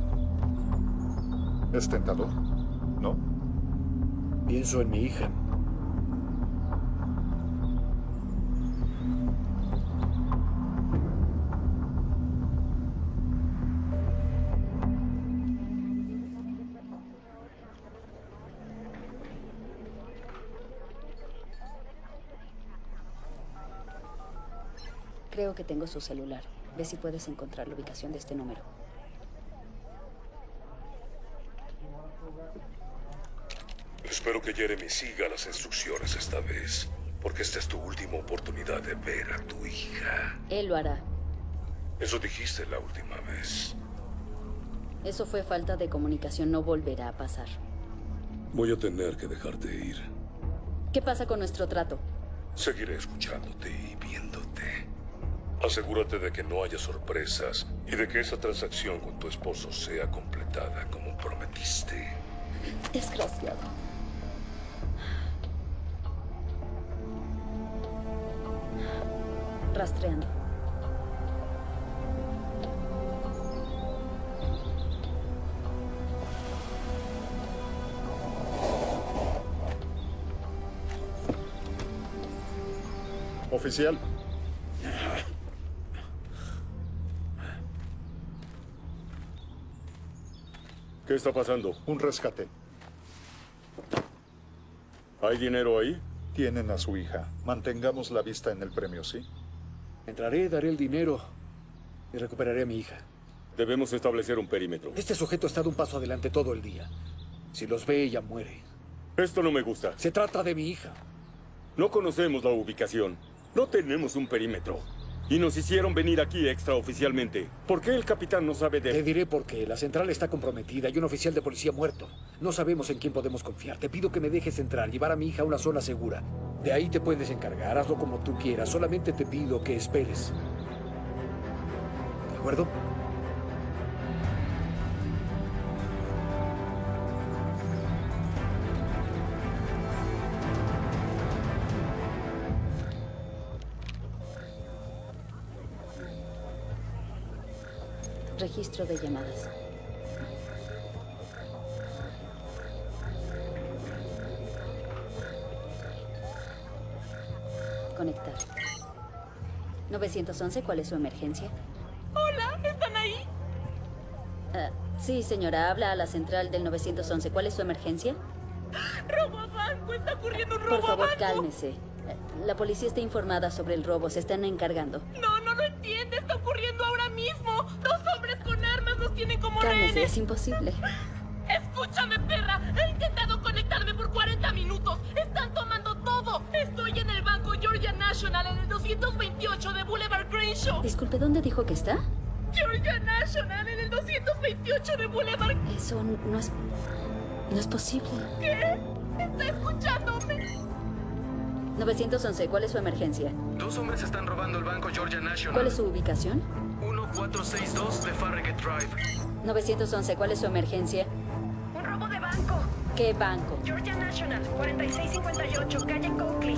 ¿Es tentador? ¿No? Pienso en mi hija. Creo que tengo su celular. Ve si puedes encontrar la ubicación de este número. Espero que Jeremy siga las instrucciones esta vez, porque esta es tu última oportunidad de ver a tu hija. Él lo hará. Eso dijiste la última vez. Eso fue falta de comunicación. No volverá a pasar. Voy a tener que dejarte ir. ¿Qué pasa con nuestro trato? Seguiré escuchándote y viéndote. Asegúrate de que no haya sorpresas y de que esa transacción con tu esposo sea completada como prometiste. Desgraciado. Rastreando. Oficial, ¿Qué está pasando? Un rescate. ¿Hay dinero ahí? Tienen a su hija. Mantengamos la vista en el premio, ¿sí? Entraré, daré el dinero y recuperaré a mi hija. Debemos establecer un perímetro. Este sujeto ha estado un paso adelante todo el día. Si los ve, ella muere. Esto no me gusta. Se trata de mi hija. No conocemos la ubicación. No tenemos un perímetro. Y nos hicieron venir aquí extraoficialmente. ¿Por qué el capitán no sabe de...? Te diré por qué. La central está comprometida y un oficial de policía muerto. No sabemos en quién podemos confiar. Te pido que me dejes entrar, llevar a mi hija a una zona segura. De ahí te puedes encargar. Hazlo como tú quieras. Solamente te pido que esperes. ¿De acuerdo? Registro de llamadas. Conectar. 911, ¿cuál es su emergencia? Hola, ¿están ahí? Ah, sí, señora, habla a la central del 911. ¿Cuál es su emergencia? ¡Robo a banco! ¡Está ocurriendo un robo Por favor, a banco! cálmese. Eh, La policía está informada sobre el robo. Se están encargando. No, no lo entiende. Está ocurriendo ahora mismo. Dos hombres con armas nos tienen como Cálmese, es imposible. Escúchame, perra. He intentado conectarme por 40 minutos. Están tomando todo. Estoy en el banco Georgia National en el 228 de Boulevard Crenshaw. Disculpe, ¿dónde dijo que está? Georgia National en el 228 de Boulevard. Eso no es. No es posible. ¿Qué? ¿Está escuchándome? 911, ¿cuál es su emergencia? Dos hombres están robando el banco Georgia National. ¿Cuál es su ubicación? 1462 de Farragut Drive. 911, ¿cuál es su emergencia? Un robo de banco. ¿Qué banco? Georgia National, 4658, calle Coakley.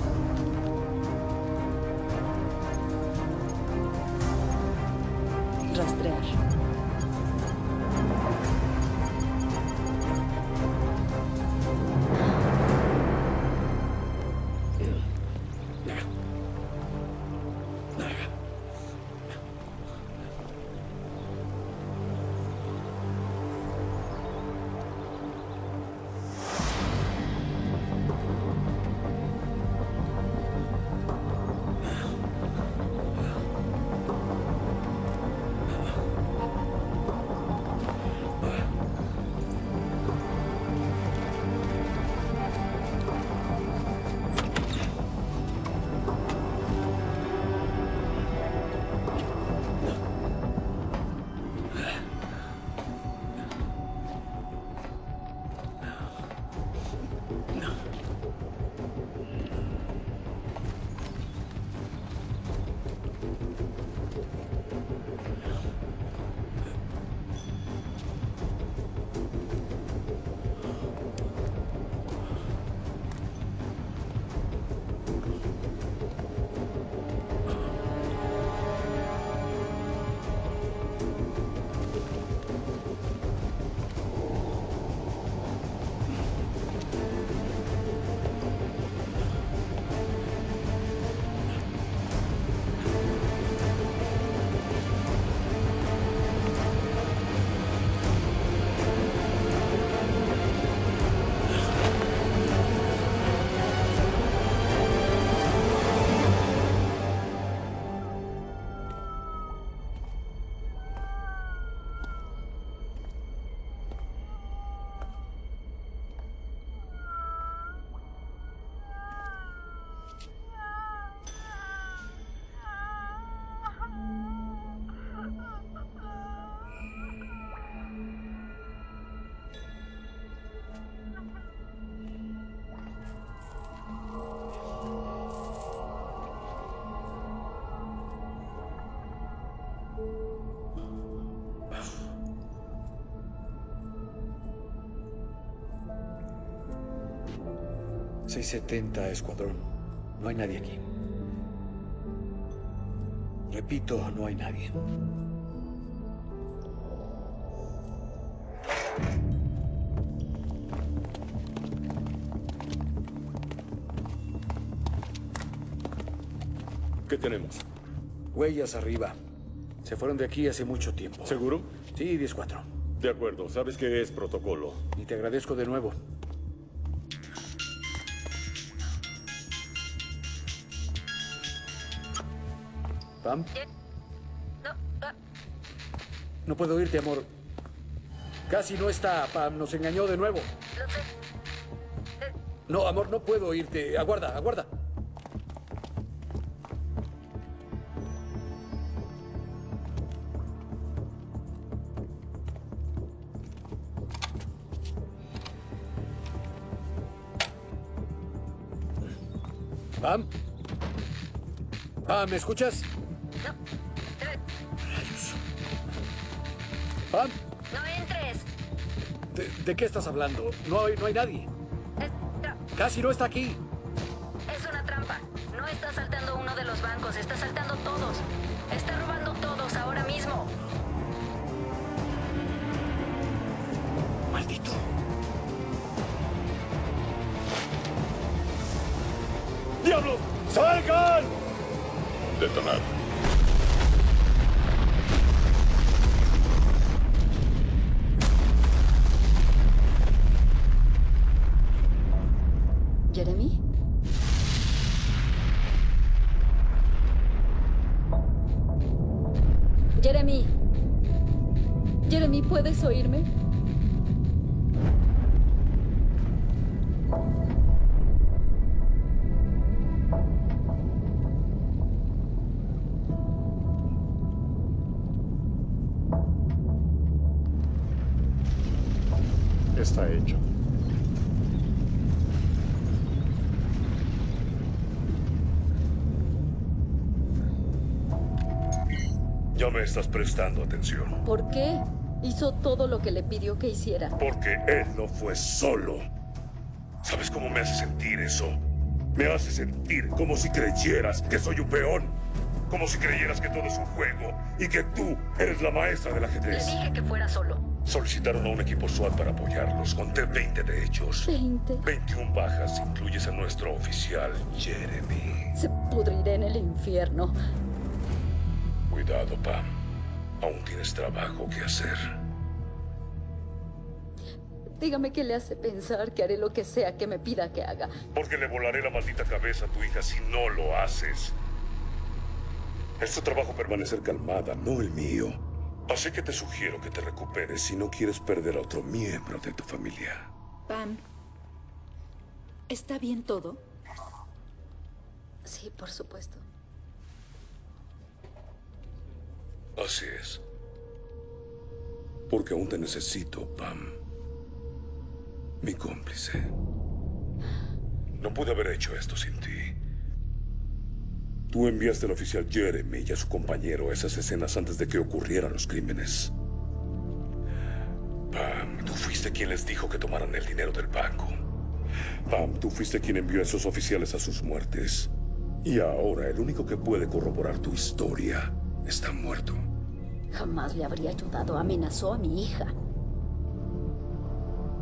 ...670 Escuadrón. No hay nadie aquí. Repito, no hay nadie. ¿Qué tenemos? Huellas arriba. Se fueron de aquí hace mucho tiempo. ¿Seguro? Sí, 10-4. De acuerdo, sabes que es protocolo. Y te agradezco de nuevo. ¿Pam? No puedo oírte, amor. Casi no está, Pam. Nos engañó de nuevo. No, amor, no puedo oírte. Aguarda, aguarda. Pam. Pam, ¿me escuchas? ¿De, qué estás hablando? No hay, no hay nadie. Casi no está aquí. Es una trampa. No está saltando uno de los bancos, está saltando todos. Está robando todos ahora mismo. Maldito. ¡Diablo! ¡Salgan! Detonar. Ya me estás prestando atención. ¿Por qué? Hizo todo lo que le pidió que hiciera. Porque él no fue solo. ¿Sabes cómo me hace sentir eso? Me hace sentir como si creyeras que soy un peón. Como si creyeras que todo es un juego y que tú eres la maestra del Le ajedrez. dije que fuera solo. Solicitaron a un equipo SWAT para apoyarlos. Conté 20 de hechos. 20. 21 bajas, incluyes a nuestro oficial, Jeremy. Se pudrirá en el infierno. Cuidado, Pam. Aún tienes trabajo que hacer. Dígame qué le hace pensar que haré lo que sea que me pida que haga. Porque le volaré la maldita cabeza a tu hija si no lo haces. Es tu trabajo permanecer calmada, no el mío. Así que te sugiero que te recuperes si no quieres perder a otro miembro de tu familia. Pam, ¿está bien todo? Sí, por supuesto. Así es. Porque aún te necesito, Pam. Mi cómplice. No pude haber hecho esto sin ti. Tú enviaste al oficial Jeremy y a su compañero a esas escenas antes de que ocurrieran los crímenes. Pam, tú fuiste quien les dijo que tomaran el dinero del banco. Pam, tú fuiste quien envió a esos oficiales a sus muertes. Y ahora el único que puede corroborar tu historia está muerto. Jamás le habría ayudado. Amenazó a mi hija.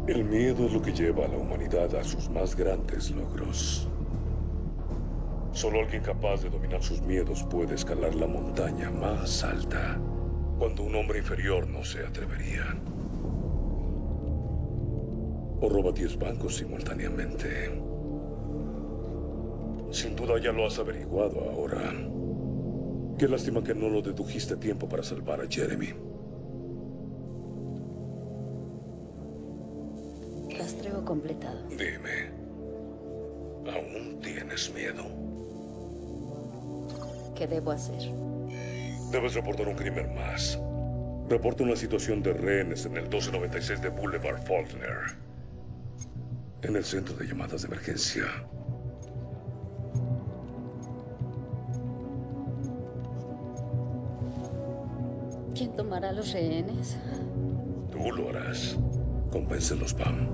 El miedo es lo que lleva a la humanidad a sus más grandes logros. Solo alguien capaz de dominar sus miedos puede escalar la montaña más alta, cuando un hombre inferior no se atrevería. O roba 10 bancos simultáneamente. Sin duda ya lo has averiguado ahora. Qué lástima que no lo dedujiste a tiempo para salvar a Jeremy. Rastreo completado. Dime, ¿aún tienes miedo? ¿Qué debo hacer? Debes reportar un crimen más. Reporta una situación de rehenes en el 1296 de Boulevard Faulkner. En el centro de llamadas de emergencia. ¿Quién tomará los rehenes? Tú lo harás. Convéncelos, Pam.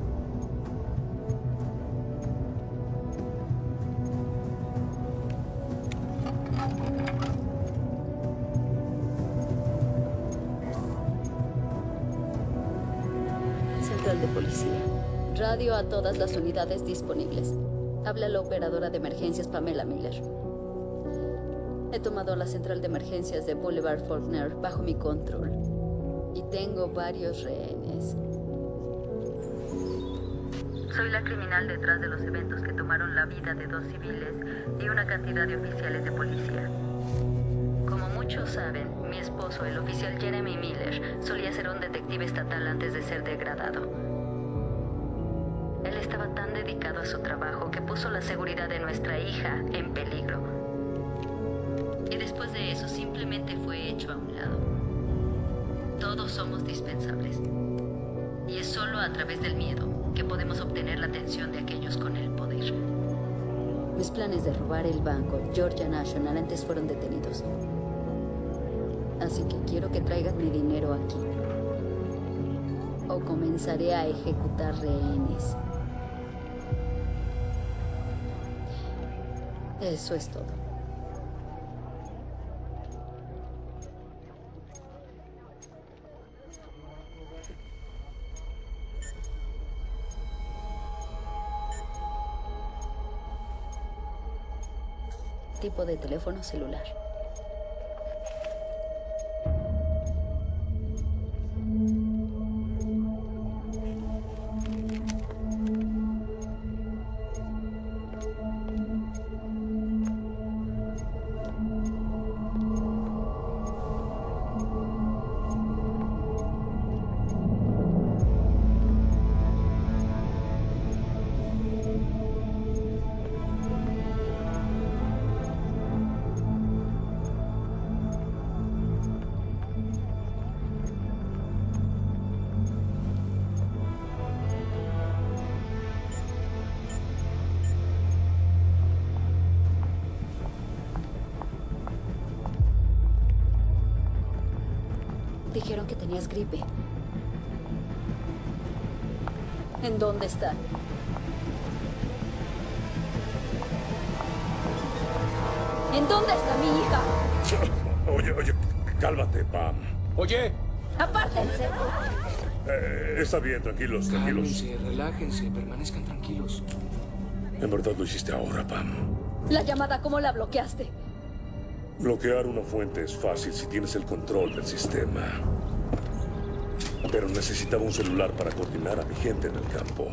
Central de Policía. Radio a todas las unidades disponibles. Habla la operadora de emergencias Pamela Miller. He tomado la central de emergencias de Boulevard Faulkner bajo mi control. Y tengo varios rehenes. Soy la criminal detrás de los eventos que tomaron la vida de dos civiles y una cantidad de oficiales de policía. Como muchos saben, mi esposo, el oficial Jeremy Miller, solía ser un detective estatal antes de ser degradado. Él estaba tan dedicado a su trabajo que puso la seguridad de nuestra hija en peligro. Después de eso simplemente fue hecho a un lado. Todos somos dispensables. Y es solo a través del miedo que podemos obtener la atención de aquellos con el poder. Mis planes de robar el banco Georgia National antes fueron detenidos. Así que quiero que traigan mi dinero aquí. O comenzaré a ejecutar rehenes. Eso es todo. Tipo de teléfono celular. Dónde está? ¿En dónde está mi hija? [LAUGHS] Oye, oye, cálmate, Pam. Oye, ¡Apártense! Eh, está bien, tranquilos, tranquilos. cálmense, relájense, permanezcan tranquilos. En verdad lo hiciste ahora, Pam. La llamada, ¿cómo la bloqueaste? Bloquear una fuente es fácil si tienes el control del sistema. Pero necesitaba un celular para coordinar a mi gente en el campo.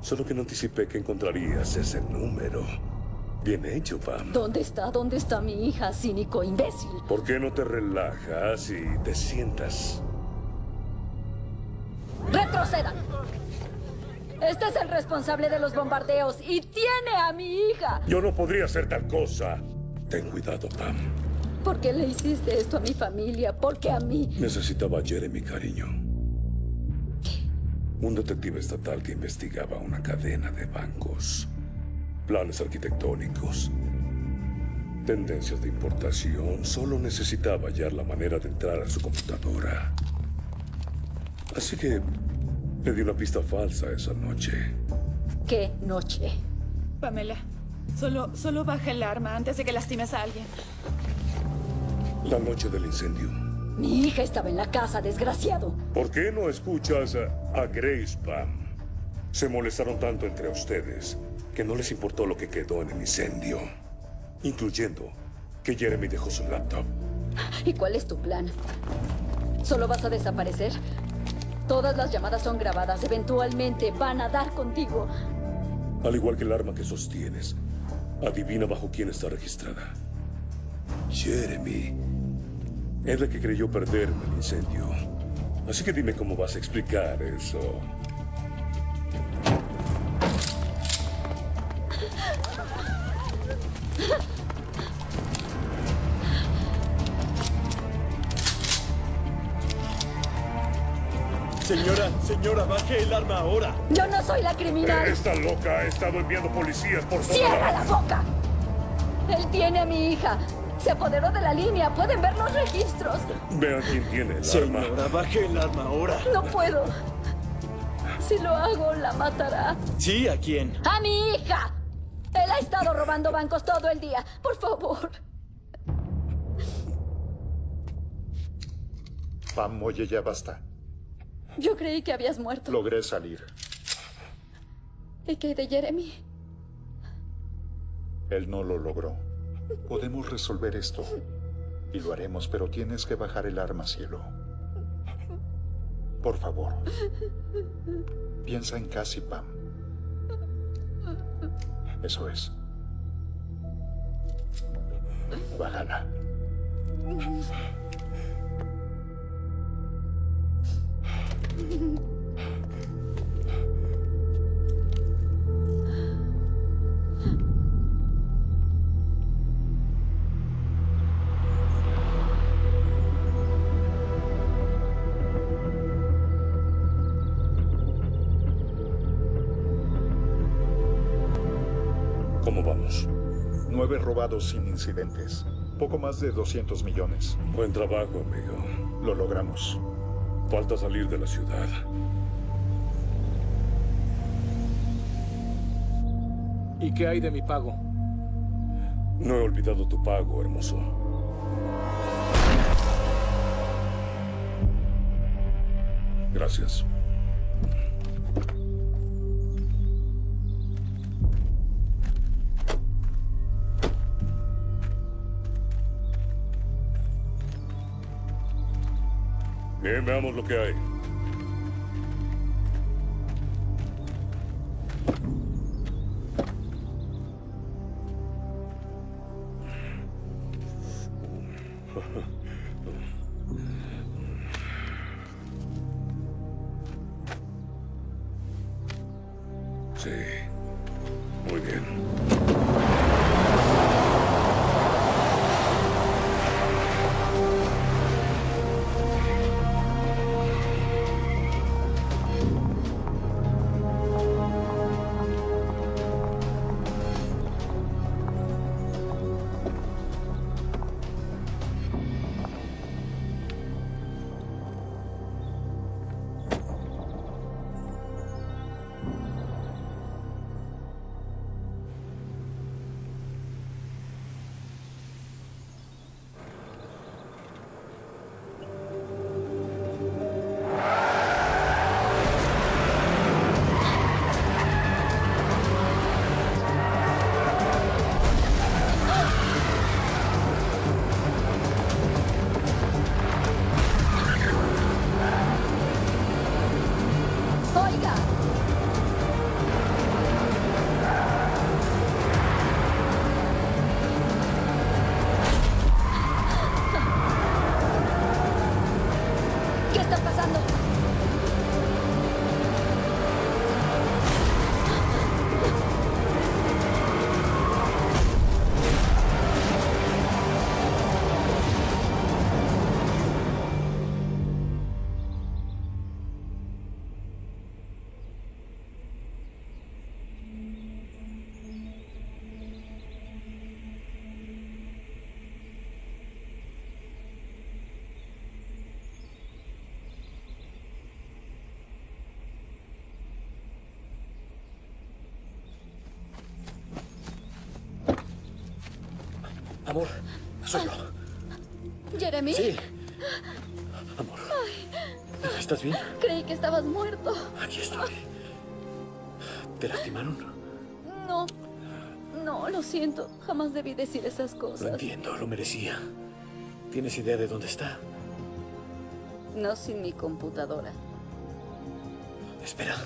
Solo que no anticipé que encontrarías ese número. Bien hecho, Pam. ¿Dónde está? ¿Dónde está mi hija, cínico imbécil? ¿Por qué no te relajas y te sientas? ¡Retrocedan! Este es el responsable de los bombardeos y tiene a mi hija. Yo no podría hacer tal cosa. Ten cuidado, Pam. ¿Por qué le hiciste esto a mi familia? ¿Por qué a mí? Necesitaba a Jeremy, cariño. Un detective estatal que investigaba una cadena de bancos, planes arquitectónicos, tendencias de importación. Solo necesitaba hallar la manera de entrar a su computadora. Así que le di una pista falsa esa noche. ¿Qué noche? Pamela, solo, solo baja el arma antes de que lastimes a alguien. La noche del incendio. Mi hija estaba en la casa, desgraciado. ¿Por qué no escuchas a, a Grace, Pam? Se molestaron tanto entre ustedes que no les importó lo que quedó en el incendio, incluyendo que Jeremy dejó su laptop. ¿Y cuál es tu plan? ¿Solo vas a desaparecer? Todas las llamadas son grabadas. Eventualmente van a dar contigo. Al igual que el arma que sostienes, adivina bajo quién está registrada. Jeremy. Es la que creyó perderme el incendio. Así que dime cómo vas a explicar eso. Señora, señora, baje el arma ahora. Yo no soy la criminal. Esta loca ha estado enviando policías por ¡Cierra la boca! Él tiene a mi hija. Se apoderó de la línea. Pueden ver los registros. Vean quién tiene el arma. Señora, baje el arma ahora. No puedo. Si lo hago, la matará. Sí, ¿a quién? ¡A mi hija! Él ha estado robando bancos todo el día. Por favor. Pam, oye, ya basta. Yo creí que habías muerto. Logré salir. ¿Y qué de Jeremy? Él no lo logró. Podemos resolver esto. Y lo haremos, pero tienes que bajar el arma, cielo. Por favor. Piensa en Cassie, Pam. Eso es. Bájala. Sin incidentes. Poco más de 200 millones. Buen trabajo, amigo. Lo logramos. Falta salir de la ciudad. ¿Y qué hay de mi pago? No he olvidado tu pago, hermoso. Gracias. Bien, veamos lo que hay. Sí. Amor, soy yo. ¿Jeremy? Sí. Amor, Ay, ¿estás bien? creí que estabas muerto. Aquí estoy. ¿Te lastimaron? No. No, lo siento. Jamás debí decir esas Lo cosas. entiendo, lo merecía. ¿Tienes idea de dónde está? No sin mi computadora. Espera.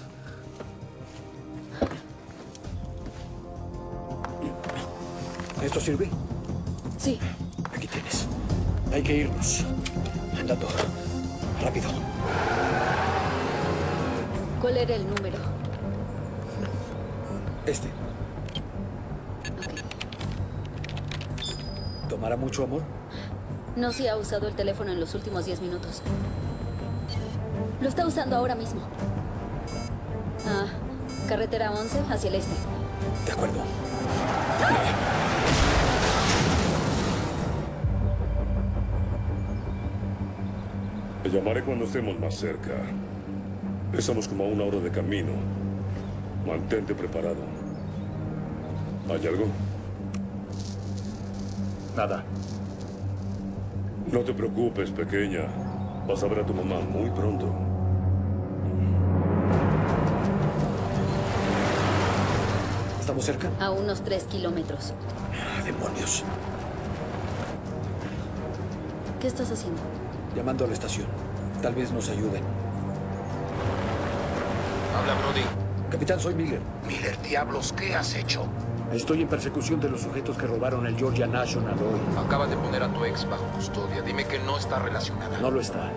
¿Esto sirve? Sí. Aquí tienes. Hay que irnos. Andando. Rápido. ¿Cuál era el número? Este. ¿Tomará mucho amor? No se ha usado el teléfono en los últimos 10 minutos. Lo está usando ahora mismo. Ah, carretera 11 hacia el este. De acuerdo. Te llamaré cuando estemos más cerca. Estamos como a una hora de camino. Mantente preparado. ¿Hay algo? Nada. No te preocupes, pequeña. Vas a ver a tu mamá muy pronto. ¿Estamos cerca? A unos tres kilómetros. Ah, demonios. ¿Qué estás haciendo? Llamando a la estación. Tal vez nos ayuden. Habla, Brody. Capitán, soy Miller. Miller, diablos, ¿qué has hecho? Estoy en persecución de los sujetos que robaron el Georgia National hoy. Acabas de poner a tu ex bajo custodia. Dime que no está relacionada. No lo está.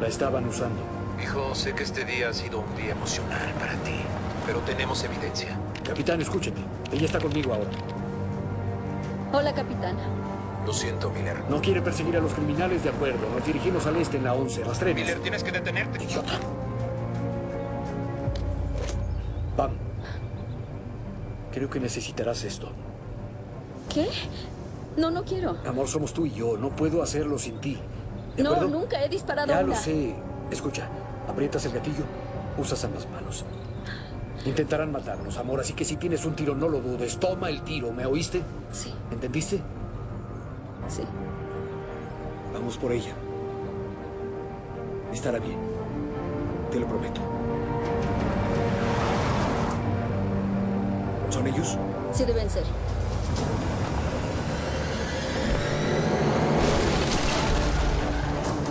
La estaban usando. Hijo, sé que este día ha sido un día emocional para ti, pero tenemos evidencia. Capitán, escúcheme. Ella está conmigo ahora. Hola, capitán. Lo siento, Miller. No quiere perseguir a los criminales, de acuerdo. Nos dirigimos al este en la 11. Rastremos. Miller, tienes que detenerte. Idiota. Pam. Creo que necesitarás esto. ¿Qué? No, no quiero. Amor, somos tú y yo. No puedo hacerlo sin ti. ¿De No, acuerdo? nunca he disparado Ya una. lo sé. Escucha, aprietas el gatillo, usas ambas manos. Intentarán matarnos, amor, así que si tienes un tiro, no lo dudes. Toma el tiro, ¿me oíste? Sí. ¿Entendiste? Sí. Vamos por ella. Estará bien. Te lo prometo. ¿Son ellos? Sí deben ser.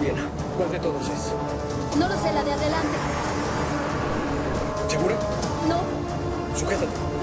Bien. ¿Cuál de todos es? No lo sé, la de adelante. ¿Segura? No. Sujétate.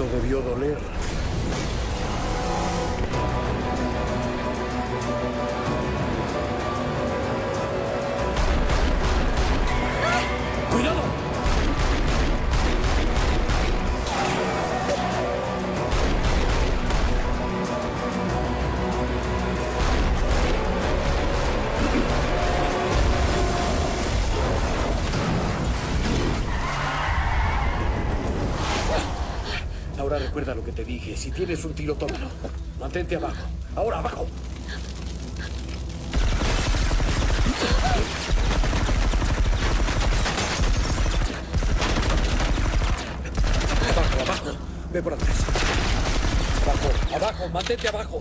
Eso debió doler. Te dije. Si tienes un tiro, tómalo. Mantente abajo. Ahora, abajo. Abajo, abajo. Ve por atrás. Abajo, abajo. Mantente abajo.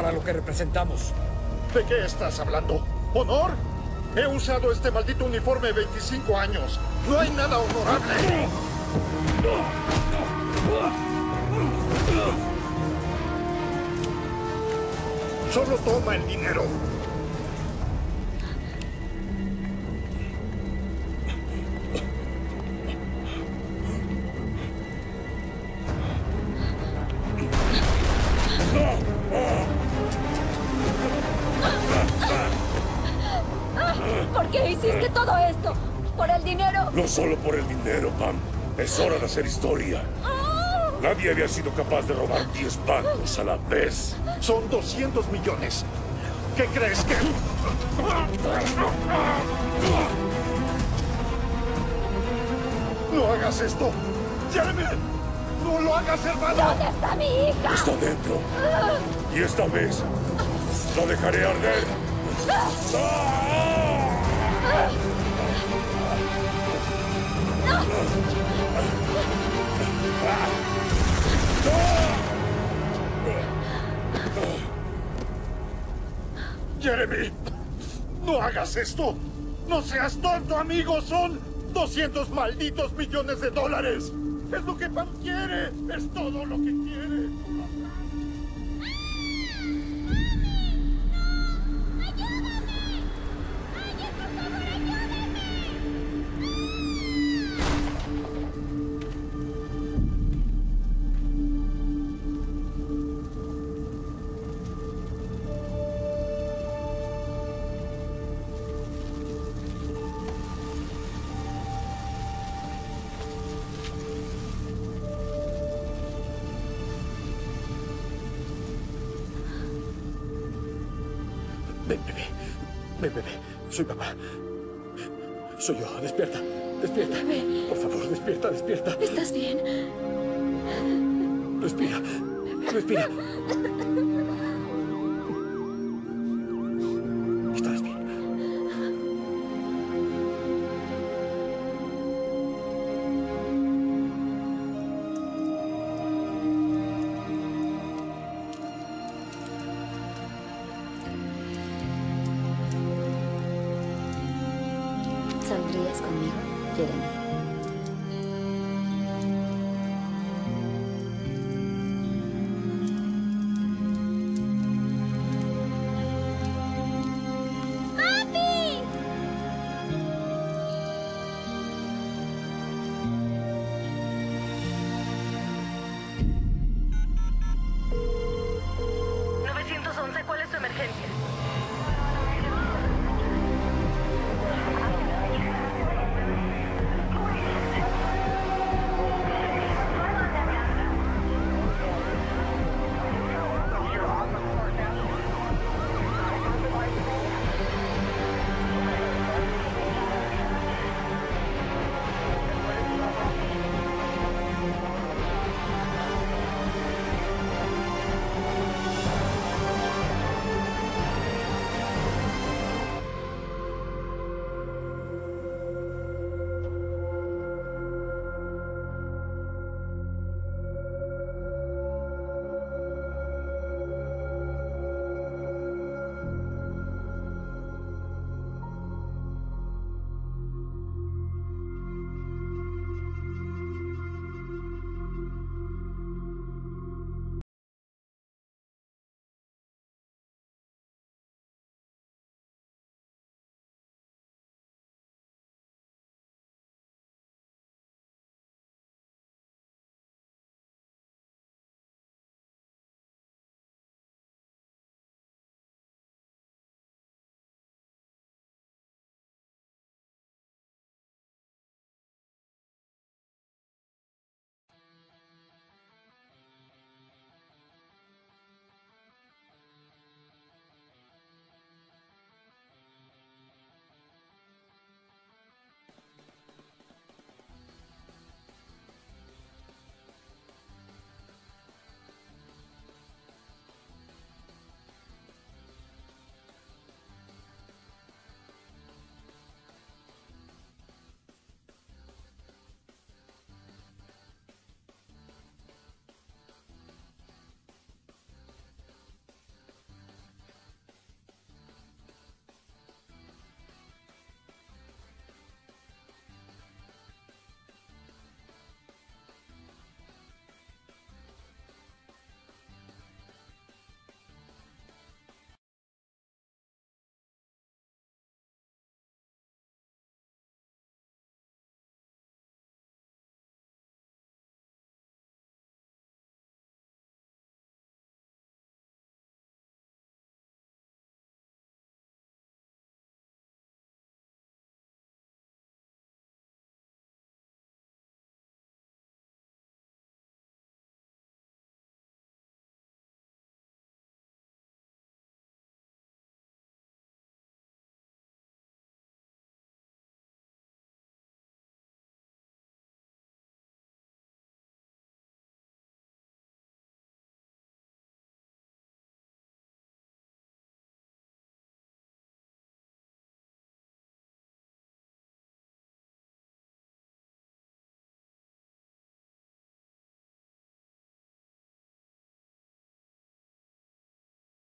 Para lo que representamos. ¿De qué estás hablando? ¿Honor? He usado este maldito uniforme 25 años. No hay nada honorable. Solo toma el dinero. Solo por el dinero, Pam. Es hora de hacer historia. Nadie había sido capaz de robar 10 bancos a la vez. Son 200 millones. ¿Qué crees que...? No hagas esto. Jeremy, no lo hagas, hermano. ¿Dónde está mi hija? Está dentro. Y esta vez la dejaré arder. Jeremy, no hagas esto. No seas tonto, amigo. Son 200 malditos millones de dólares. Es lo que Pam quiere. Es todo lo que quiere. Yeah. [LAUGHS]